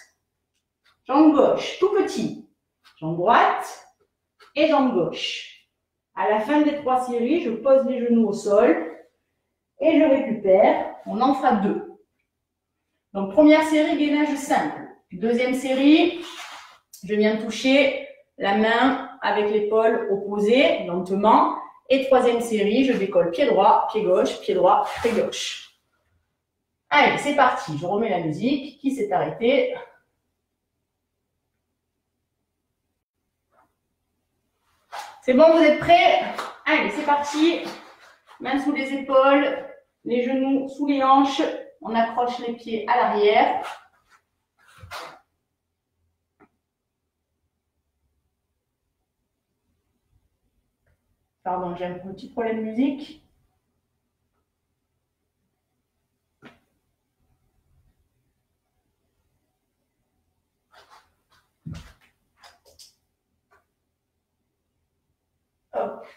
jambe gauche, tout petit. Jambe droite et jambe gauche. À la fin des trois séries, je pose les genoux au sol et je récupère. On en fera deux. Donc, première série, gainage simple. Deuxième série, je viens toucher la main avec l'épaule opposée, lentement. Et troisième série, je décolle pied droit, pied gauche, pied droit, pied gauche. Allez, c'est parti. Je remets la musique qui s'est arrêtée. C'est bon, vous êtes prêts? Allez, c'est parti. Main sous les épaules, les genoux sous les hanches. On accroche les pieds à l'arrière. Pardon, j'ai un petit problème de musique.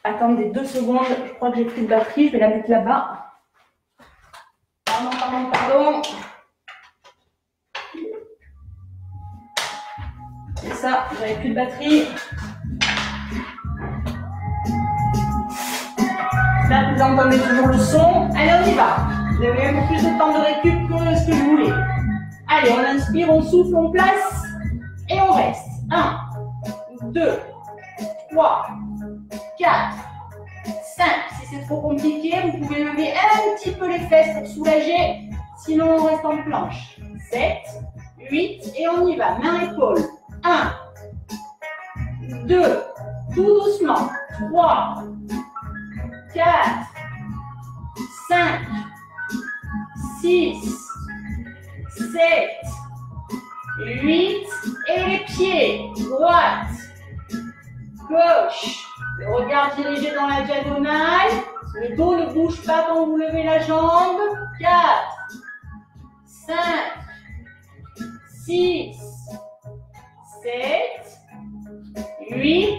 Attendez deux secondes, je crois que j'ai pris de batterie, je vais la mettre là-bas. Pardon, pardon, pardon. C'est ça, j'avais plus de batterie. Là, vous entendez toujours le son. Allez, on y va. Vous avez un peu plus de temps de récup que ce que je voulais. Allez, on inspire, on souffle, on place et on reste. 1, 2, 3, 4, 5. Si c'est trop compliqué, vous pouvez lever un petit peu les fesses pour soulager. Sinon, on reste en planche. 7, 8 et on y va. Main épaule. 1, 2, tout doucement. 3, 4, 5, 6, 7, 8 et les pieds. Droite, gauche, le regard dirigé dans la diagonale. Le dos ne bouge pas quand vous levez la jambe. 4, 5, 6, 7, 8.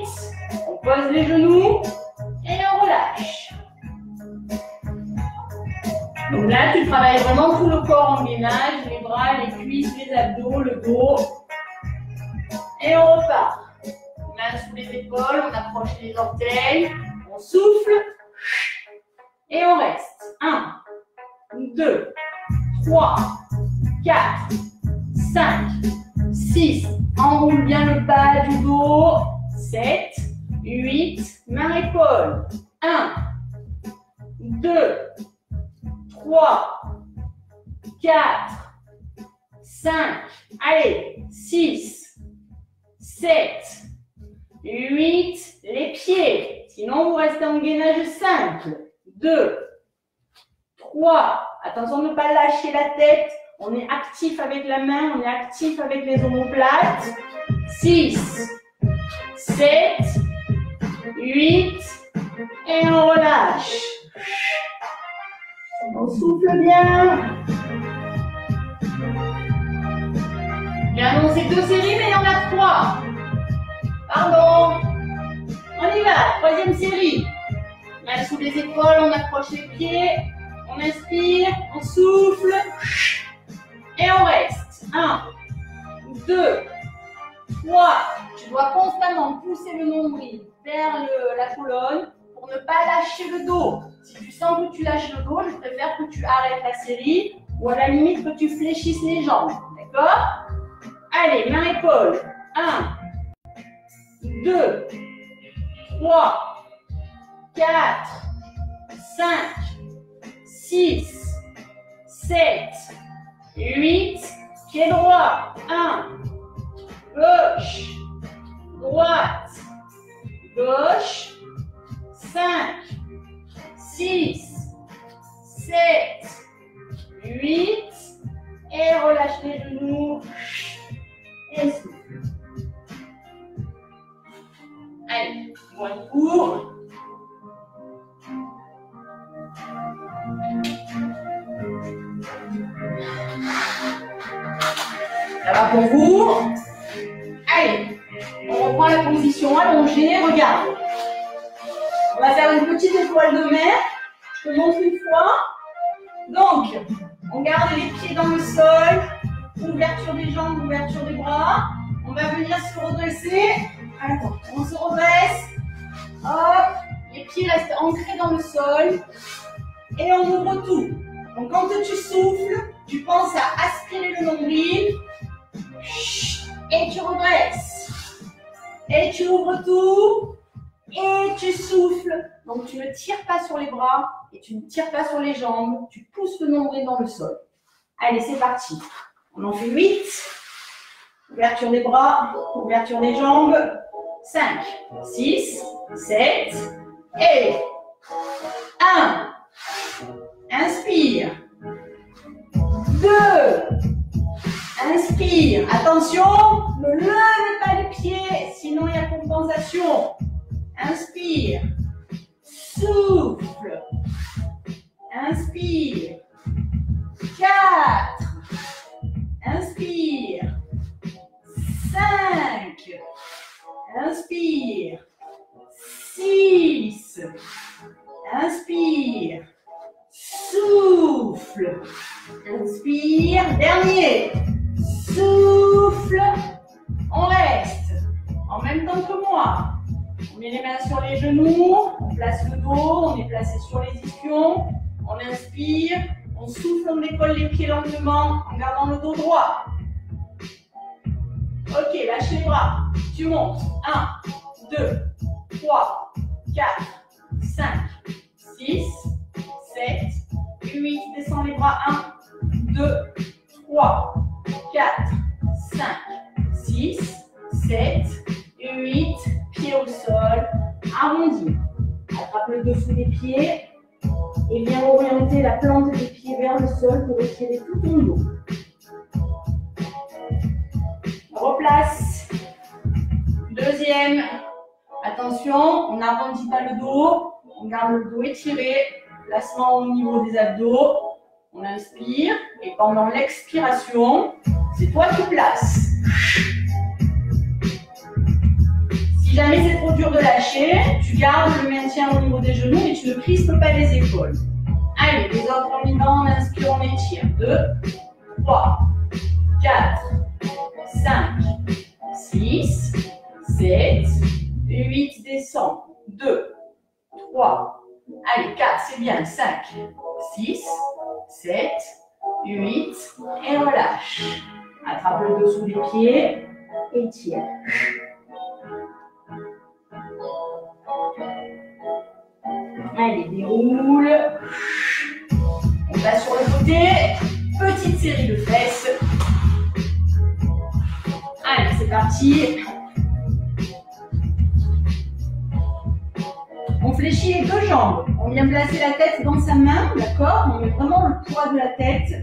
On pose les genoux et on relâche. Donc là, tu travailles vraiment tout le corps en gainage, les bras, les cuisses, les abdos, le dos. Et on repart sous les épaules, on approche les orteils, on souffle et on reste. 1, 2, 3, 4, 5, 6. Enroule bien le bas du dos. 7, 8. Main épaule. 1, 2, 3, 4, 5. Allez, 6, 7, 8. Les pieds. Sinon, vous restez en gainage simple. 2, 3. Attention de ne pas lâcher la tête. On est actif avec la main, on est actif avec les omoplates. 6, 7, 8, et on relâche. On souffle bien. J'ai annoncé deux séries, mais il y en a trois. Pardon. On y va. Troisième série. Main sous les épaules, on accroche les pieds. On inspire, on souffle. Et on reste. Un, deux, trois. Tu dois constamment pousser le nombril vers la colonne pour ne pas lâcher le dos. Si tu sens que tu lâches le dos, je préfère que tu arrêtes la série ou à la limite que tu fléchisses les jambes. D'accord? Allez, main épaule. 1, 2, 3, 4, 5, 6, 7, 8, pied droit. 1, gauche, droite, gauche, 5, 6, 7, 8, et relâche les genoux, et souffle. Allez, moins court. Ça va pour vous? Allez, on reprend la position allongée, regarde. On va faire une petite étoile de mer. Je te montre une fois. Donc, on garde les pieds dans le sol. Ouverture des jambes, ouverture des bras. On va venir se redresser. On se redresse. Hop, les pieds restent ancrés dans le sol. Et on ouvre tout. Donc quand tu souffles, tu penses à aspirer le nombril. Et tu redresses. Et tu ouvres tout et tu souffles. Donc tu ne tires pas sur les bras et tu ne tires pas sur les jambes. Tu pousses le nombril dans le sol. Allez, c'est parti. On en fait 8. Ouverture des bras, ouverture des jambes. 5, 6, 7 et 1. Inspire. 2. Inspire. Attention, ne levez pas les pieds, sinon il y a compensation. Inspire. Souffle. Inspire. 4. Inspire. 5. Inspire. 6. Inspire. Souffle. Inspire. Dernier. Souffle. On reste. En même temps que moi. On met les mains sur les genoux, on place le dos, on est placé sur les ischions, on inspire, on souffle, on décolle les pieds lentement en gardant le dos droit. Ok, lâche les bras, tu montes. 1, 2, 3, 4, 5, 6, 7, 8, descends les bras. 1, 2, 3, 4, 5, 6, 7, 8, pieds au sol, arrondi. Attrape le dessous des pieds et viens orienter la plante des pieds vers le sol pour étirer tout ton dos. Replace. Deuxième. Attention, on n'arrondit pas le dos, on garde le dos étiré, placement au niveau des abdos. On inspire et pendant l'expiration, c'est toi qui places. Si jamais c'est trop dur de lâcher, tu gardes le maintien au niveau des genoux et tu ne crispes pas les épaules. Allez, les autres vivant, on inspire, on étire. 2, 3, 4, 5, 6, 7, 8, descend. 2, 3, allez, 4, c'est bien. 5, 6, 7, 8 et relâche. Attrape le dessous des pieds et tire. Allez, déroule. On va sur le côté. Petite série de fesses. Allez, c'est parti. On fléchit les deux jambes. On vient placer la tête dans sa main, d'accord On met vraiment le poids de la tête.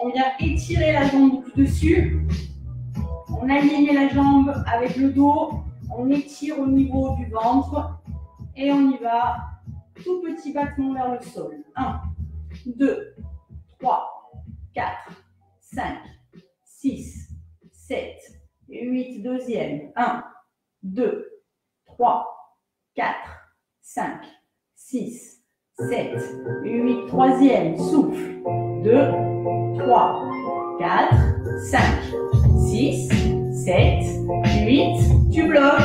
On vient étirer la jambe du dessus. On aligne la jambe avec le dos. On étire au niveau du ventre. Et on y va. Tout petit battement vers le sol. 1, 2, 3, 4, 5, 6, 7, 8. Deuxième. 1, 2, 3, 4, 5, 6, 7, 8. Troisième. Souffle. 2, 3, 4, 5, 6, 7, 8. Tu bloques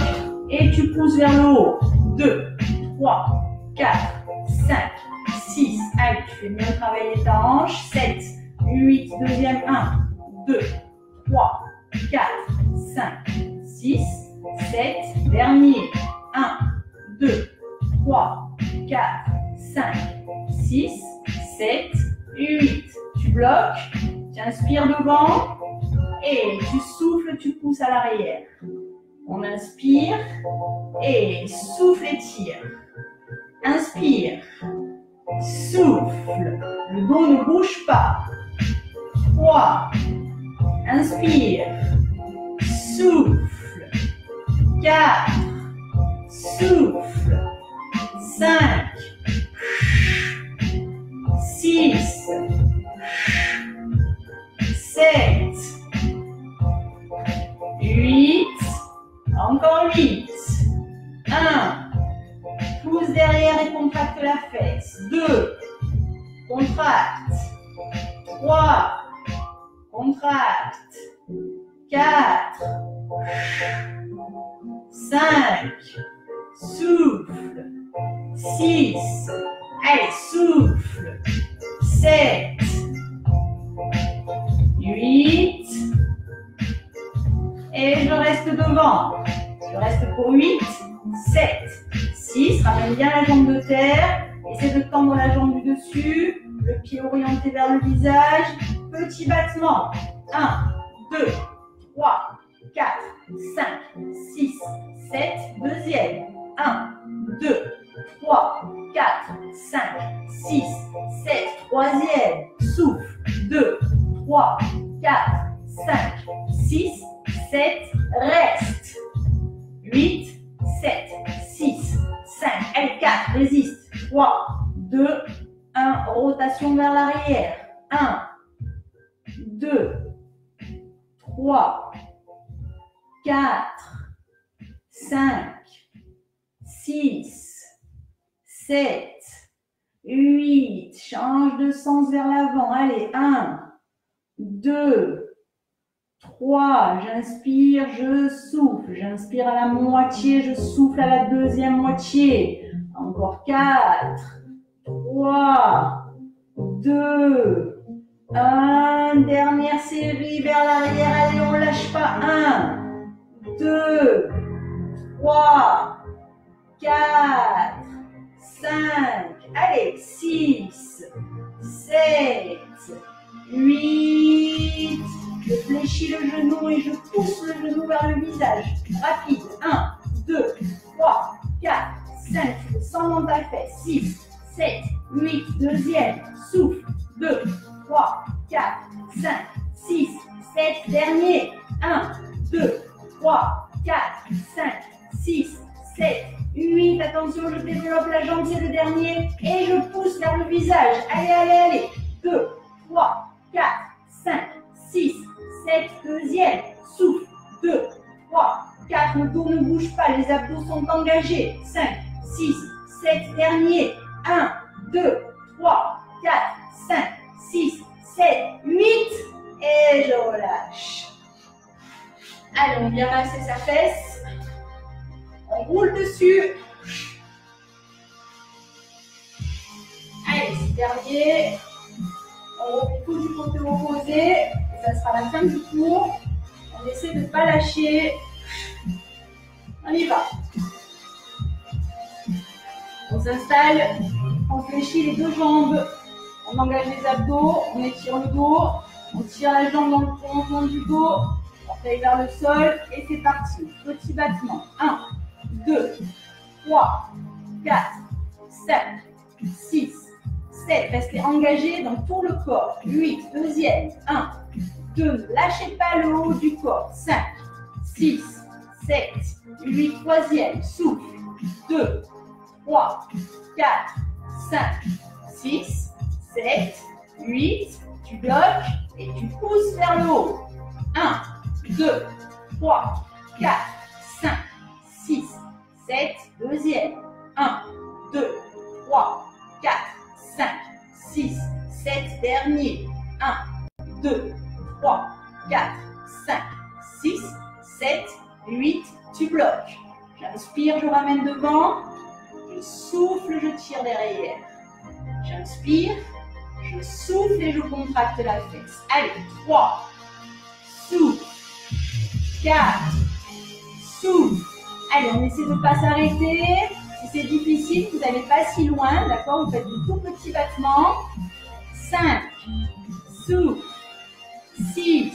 et tu pousses vers le haut. 2, 3, 4, 5, 6. Allez, tu fais bien travailler ta hanche. 7, 8. Deuxième. 1, 2, 3, 4, 5, 6, 7. Dernier. 1, 2, 3, 4, 5, 6, 7, 8. Tu bloques, tu inspires devant et tu souffles, tu pousses à l'arrière. On inspire et souffle et tire. Inspire, souffle, le dos ne bouge pas. 3, inspire, souffle, 4, souffle, 5, 6, 7, 8, encore 8, 1, pousse derrière et contracte la fesse, 2, contracte, 3, contracte, 4, 5, souffle, 6, allez, souffle, 7, 8, et je reste devant. Je reste pour 8, 7, 6, ramène bien la jambe de terre, essaie de tendre la jambe du dessus, le pied orienté vers le visage, petit battement, 1, 2, 3, 4, 5, 6, 7, deuxième, 1, 2, 3, 4, 5, 6, 7, troisième, souffle, 2, 3, 4, 5, 6, 7, reste, 8, 7, 6, 5, allez, 4, résiste, 3, 2, 1, rotation vers l'arrière, 1, 2, 3, 4, 5, 6, 7, 8. Change de sens vers l'avant. Allez, 1, 2, 3. J'inspire, je souffle. J'inspire à la moitié, je souffle à la deuxième moitié. Encore 4, 3, 2, 1. Dernière série vers l'arrière. Allez, on lâche pas. 1, 2, 3, 4, 5, allez, 6, 7, 8. Je fléchis le genou et je pousse le genou vers le visage. Rapide. 1, 2, 3, 4, 5. Sans ta fesse. 6, 7, 8. Deuxième. Souffle. 2, 3, 4, 5, 6, 7. Dernier. 1, 2, 3, 4, 5, 6, 7, 8. Attention, je développe la jambe, c'est le dernier. Et je pousse vers le visage. Allez, allez, allez. 2, 3, 4, 5, 6, 7. Deuxième. Souffle. 2, 3, 4. Le dos ne bouge pas. Les abdos sont engagés. 5, 6, 7. Dernier. 1, 2, 3, 4, 5, 6, 7, 8. Et je relâche. Allez, on vient masser sa fesse. On roule dessus. Allez, c'est dernier. On replie tout du côté opposé. Et ça sera la fin du cours. On essaie de ne pas lâcher. On y va. On s'installe, on fléchit les deux jambes, on engage les abdos, on étire le dos, on tire la jambe dans le prolongement du dos, on fait vers le sol et c'est parti. Petit battement. 1, 2, 3, 4, 5, 6, 7. Restez engagé dans tout le corps. 8, deuxième. 1, 2, lâchez pas le haut du corps. 5, 6, 7, 8, troisième. Souffle. 2, 3, 4, 5, 6, 7, 8. Tu bloques et tu pousses vers le haut. 1, 2, 3, 4, 5, 6, 7. Deuxième. 1, 2, 3, 4, 5, 6, 7. Dernier. 1, 2, 3, 4, 5, 6, 7, 8. Tu bloques. J'inspire, je ramène devant. Je souffle, je tire derrière. J'inspire, souffle et je contracte la fesse. Allez, 3, souffle, 4, souffle. Allez, on essaie de ne pas s'arrêter. Si c'est difficile, vous n'allez pas si loin, d'accord? Vous faites de tout petits battements. 5, souffle, 6,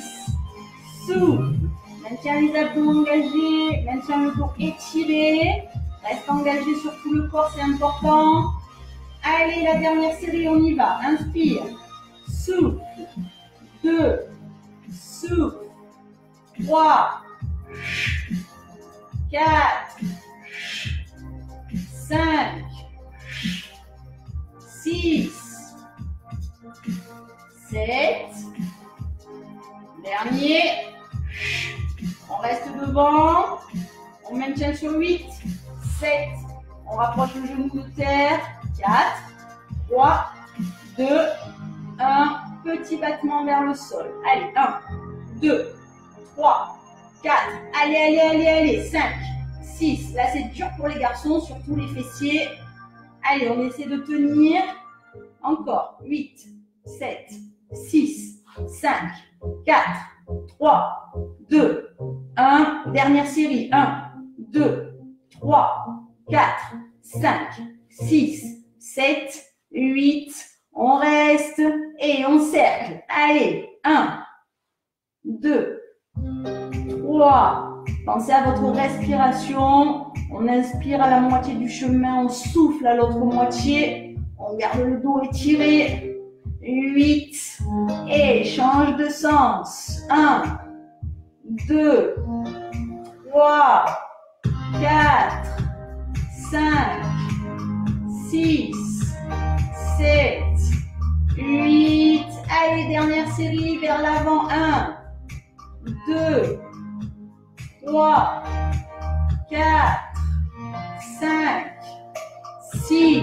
souffle. Maintiens les abdos engagés, maintiens le dos étiré. Reste engagé sur tout le corps, c'est important. Allez, la dernière série, on y va. Inspire. Souffle. 2. Souffle. 3. 4. 5. 6. 7. Dernier. On reste devant. On maintient sur 8. 7. On rapproche le genou de terre. 4, 3, 2, 1. Petit battement vers le sol. Allez, 1, 2, 3, 4. Allez, allez, allez, allez. 5, 6. Là, c'est dur pour les garçons, surtout les fessiers. Allez, on essaie de tenir. Encore. 8, 7, 6, 5, 4, 3, 2, 1. Dernière série. 1, 2, 3, 4, 5, 6, 7, 8. On reste et on cercle. Allez, 1, 2, 3. Pensez à votre respiration. On inspire à la moitié du chemin, on souffle à l'autre moitié. On garde le dos étiré. 8. Et change de sens. 1, 2, 3, 4, 5, 6, 7, 8. Allez, dernière série vers l'avant. 1, 2, 3, 4, 5, 6,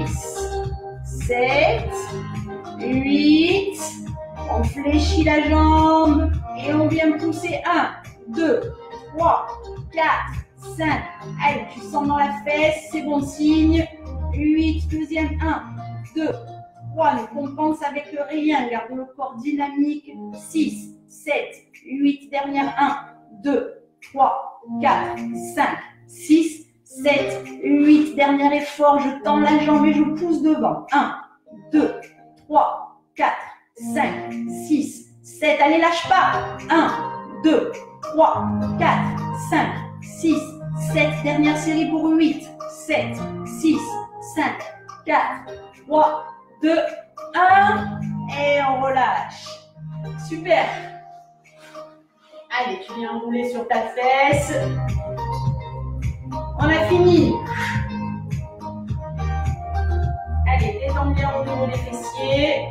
7, 8. On fléchit la jambe et on vient pousser. 1, 2, 3, 4, 5. Allez, tu sens dans la fesse, c'est bon signe. 8, deuxième, 1, 2, 3, on compense avec le rien, garde le corps dynamique, 6, 7, 8, dernière, 1, 2, 3, 4, 5, 6, 7, 8, dernier effort, je tends la jambe et je pousse devant, 1, 2, 3, 4, 5, 6, 7, allez lâche pas, 1, 2, 3, 4, 5, 6, 7, dernière série pour 8, 7, 6, 5, 4, 3, 2, 1. Et on relâche. Super. Allez, tu viens rouler sur ta fesse. On a fini. Allez, détends bien au niveau des fessiers.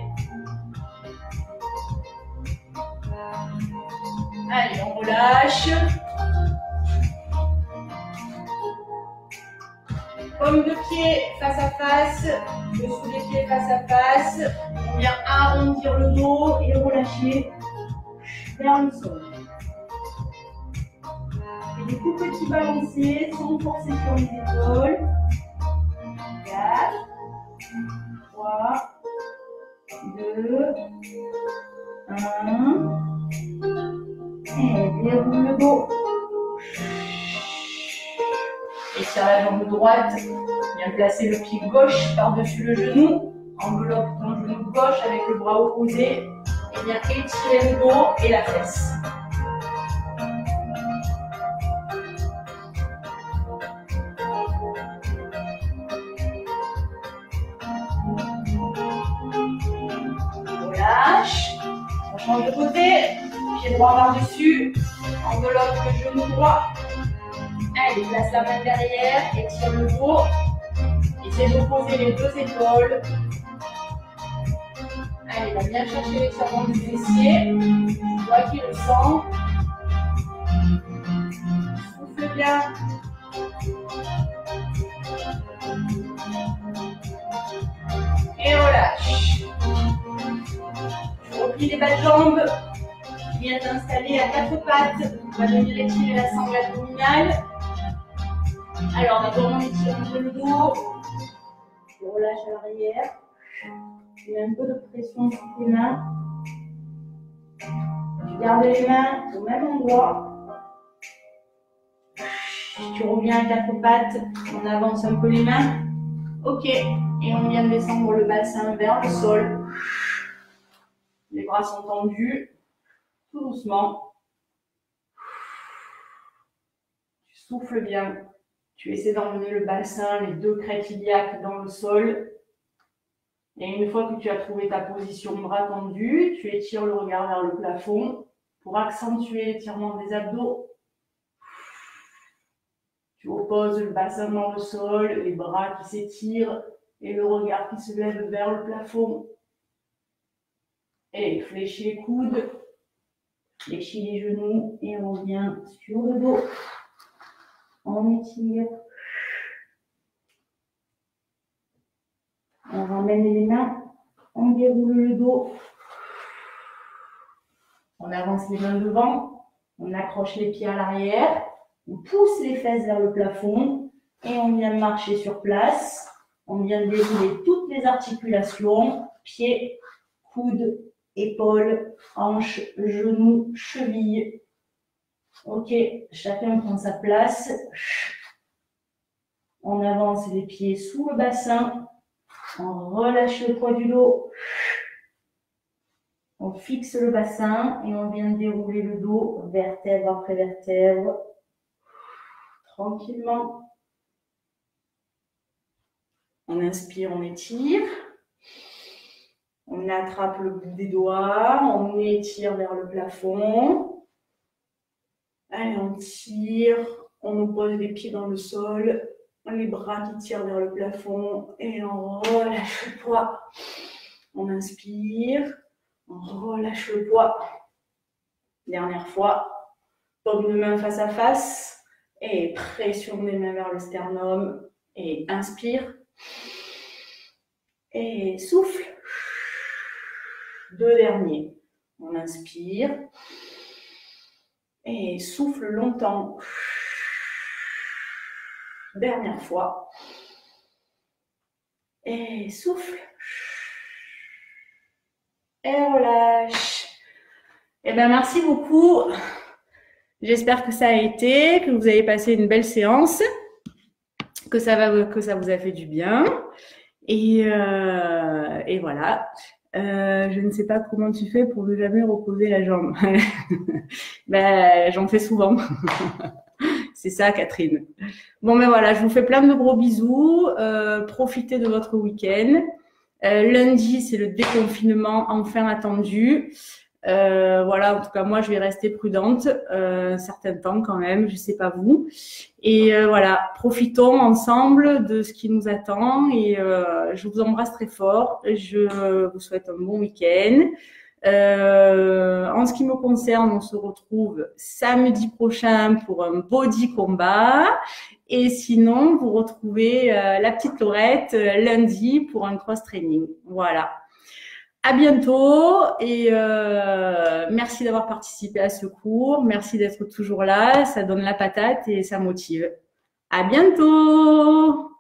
Allez, on relâche. Paume de pied face à face, dessous des pieds face à face. On vient arrondir le dos et relâcher vers le sol. Et des coups petits balancés, sans forcer sur les épaules. 4, 3, 2, 1. Et déroule le dos jambe droite. Bien placer le pied gauche par-dessus le genou. Enveloppe ton genou gauche avec le bras opposé. Et bien étirer le dos et la fesse. Relâche. On change de côté. Pied droit par-dessus. Enveloppe le genou droit. Allez, place la main derrière, étire le dos. Essayez de poser les deux épaules. Allez, va bien chercher l'étirement du fessier. Toi qui le sens. Souffle bien. Et relâche. Replie les bas de jambes. Viens t'installer à quatre pattes. On va venir étirer la sangle abdominale. Alors, d'abord, on étire un peu le dos. Je relâche à l'arrière. Tu mets un peu de pression sur tes mains. Tu gardes les mains au même endroit. Tu reviens à quatre pattes. On avance un peu les mains. Ok. Et on vient descendre le bassin vers le sol. Les bras sont tendus. Tout doucement. Tu souffles bien. Tu essaies d'emmener le bassin, les deux crêtes iliaques dans le sol. Et une fois que tu as trouvé ta position bras tendu, tu étires le regard vers le plafond pour accentuer l'étirement des abdos. Tu opposes le bassin dans le sol, les bras qui s'étirent et le regard qui se lève vers le plafond. Et fléchis les coudes, fléchis les genoux et on revient sur le dos. On étire. On ramène les mains. On déroule le dos. On avance les mains devant. On accroche les pieds à l'arrière. On pousse les fesses vers le plafond. Et on vient marcher sur place. On vient dérouler toutes les articulations. Pieds, coudes, épaules, hanches, genoux, chevilles. Ok, chacun prend sa place. On avance les pieds sous le bassin. On relâche le poids du dos. On fixe le bassin et on vient dérouler le dos vertèbre après vertèbre. Tranquillement. On inspire, on étire. On attrape le bout des doigts, on étire vers le plafond. Allez, on tire, on oppose les pieds dans le sol, les bras qui tirent vers le plafond et on relâche le poids. On inspire, on relâche le poids. Dernière fois, paume de main face à face et pression des mains vers le sternum et inspire et souffle. Deux derniers. On inspire et souffle longtemps. Dernière fois. Et souffle. Et relâche. Eh bien, merci beaucoup. J'espère que ça a été, que vous avez passé une belle séance, que ça, va, que ça vous a fait du bien. Et, euh, et voilà. Euh, je ne sais pas comment tu fais pour ne jamais reposer la jambe. ben, j'en fais souvent. C'est ça, Catherine. Bon, ben voilà, je vous fais plein de gros bisous. Euh, profitez de votre week-end. Euh, lundi, c'est le déconfinement enfin attendu. Euh, voilà, en tout cas, moi, je vais rester prudente euh, un certain temps quand même, je sais pas vous. Et euh, voilà, profitons ensemble de ce qui nous attend et euh, je vous embrasse très fort. Je vous souhaite un bon week-end. Euh, en ce qui me concerne, on se retrouve samedi prochain pour un body combat. Et sinon, vous retrouvez la petite Laurette lundi pour un cross training. Voilà. À bientôt et euh, merci d'avoir participé à ce cours. Merci d'être toujours là. Ça donne la patate et ça motive. À bientôt!